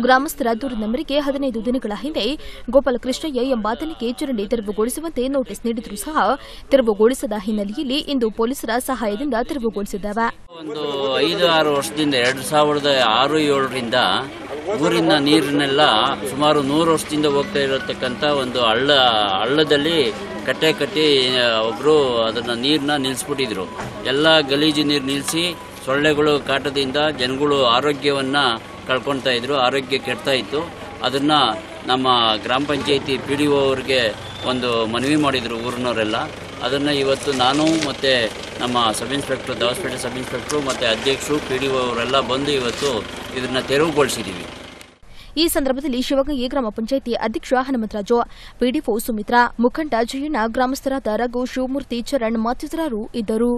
ಗ್ರಾಮಸ್ಥರ ದೂರಿನ ಮೇರೆಗೆ ಹದಿನೈದು ದಿನಗಳ ಹಿಂದೆ ಗೋಪಾಲಕೃಷ್ಣಯ್ಯ ಎಂಬಾತನಿಗೆ ಚರಂಡಿ ತೆರವುಗೊಳಿಸುವಂತೆ ನೋಟಿಸ್ ನೀಡಿದರೂ ಸಹ ತೆರವುಗೊಳಿಸದ ಹಿನ್ನೆಲೆಯಲ್ಲಿ ಇಂದು ಪೊಲೀಸರ ಸಹಾಯದಿಂದ ತೆರವುಗೊಳಿಸಿದ್ದೇವೆ. ಒಂದು ಐದು, ಆರು ವರ್ಷದಿಂದ ಎರಡು ಸಾವಿರದ ಆರು, ಏಳರಿಂದ ಊರಿನ ನೀರನ್ನೆಲ್ಲ ಸುಮಾರು ನೂರು ವರ್ಷದಿಂದ ಹೋಗ್ತಾ ಇರತಕ್ಕಂಥ ಒಂದು ಹಳ್ಳ, ಹಳ್ಳದಲ್ಲಿ ಕಟ್ಟೆ ಕಟ್ಟಿ ಒಬ್ಬರು ಅದನ್ನು ನೀರನ್ನ ನಿಲ್ಲಿಸ್ಬಿಟ್ಟಿದ್ರು ಎಲ್ಲ ಗಲೀಜು ನೀರು ನಿಲ್ಲಿಸಿ ಸೊಳ್ಳೆಗಳು ಕಾಟದಿಂದ ಜನಗಳು ಆರೋಗ್ಯವನ್ನು ಕಳ್ಕೊಳ್ತಾ ಇದ್ರು, ಆರೋಗ್ಯ ಕೆಡ್ತಾ ಇತ್ತು. ಅದನ್ನು ನಮ್ಮ ಗ್ರಾಮ ಪಂಚಾಯಿತಿ ಪಿ ಡಿ ಒ ಅವ್ರಿಗೆ ಒಂದು ಮನವಿ ಮಾಡಿದರು ಊರಿನವರೆಲ್ಲ. ಅದನ್ನು ಇವತ್ತು ನಾನು ಮತ್ತು ನಮ್ಮ sub inspector Davaspete sub inspector ಮತ್ತು ಅಧ್ಯಕ್ಷರು ಪಿ ಡಿ ಒ ಅವರೆಲ್ಲ ಬಂದು ಇವತ್ತು ಇದನ್ನು ತೆರವುಗೊಳಿಸಿದ್ದೀವಿ ಈ ಸಂದರ್ಭದಲ್ಲಿ ಶಿವಗಂಗೆ ಗ್ರಾಮ ಪಂಚಾಯಿತಿ ಅಧ್ಯಕ್ಷ ಹನುಮಂತರಾಜು ಪಿಡಿಒ ಸುಮಿತ್ರಾ ಮುಖಂಡ ಜಯಣ್ಣ ಗ್ರಾಮಸ್ಥರಾದ ರಘು ಶಿವಮೂರ್ತಿ ಚರಣ್ ಮತ್ತಿತರರು ಇದ್ದರು.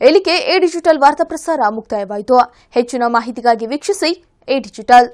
ಇಲ್ಲಿಗೆ ಎ ಡಿಜಿಟಲ್ ವಾರ್ತಾ ಪ್ರಸಾರ ಮುಕ್ತಾಯವಾಯಿತು. ಹೆಚ್ಚಿನ ಮಾಹಿತಿಗಾಗಿ ವೀಕ್ಷಿಸಿ ಎ ಡಿಜಿಟಲ್.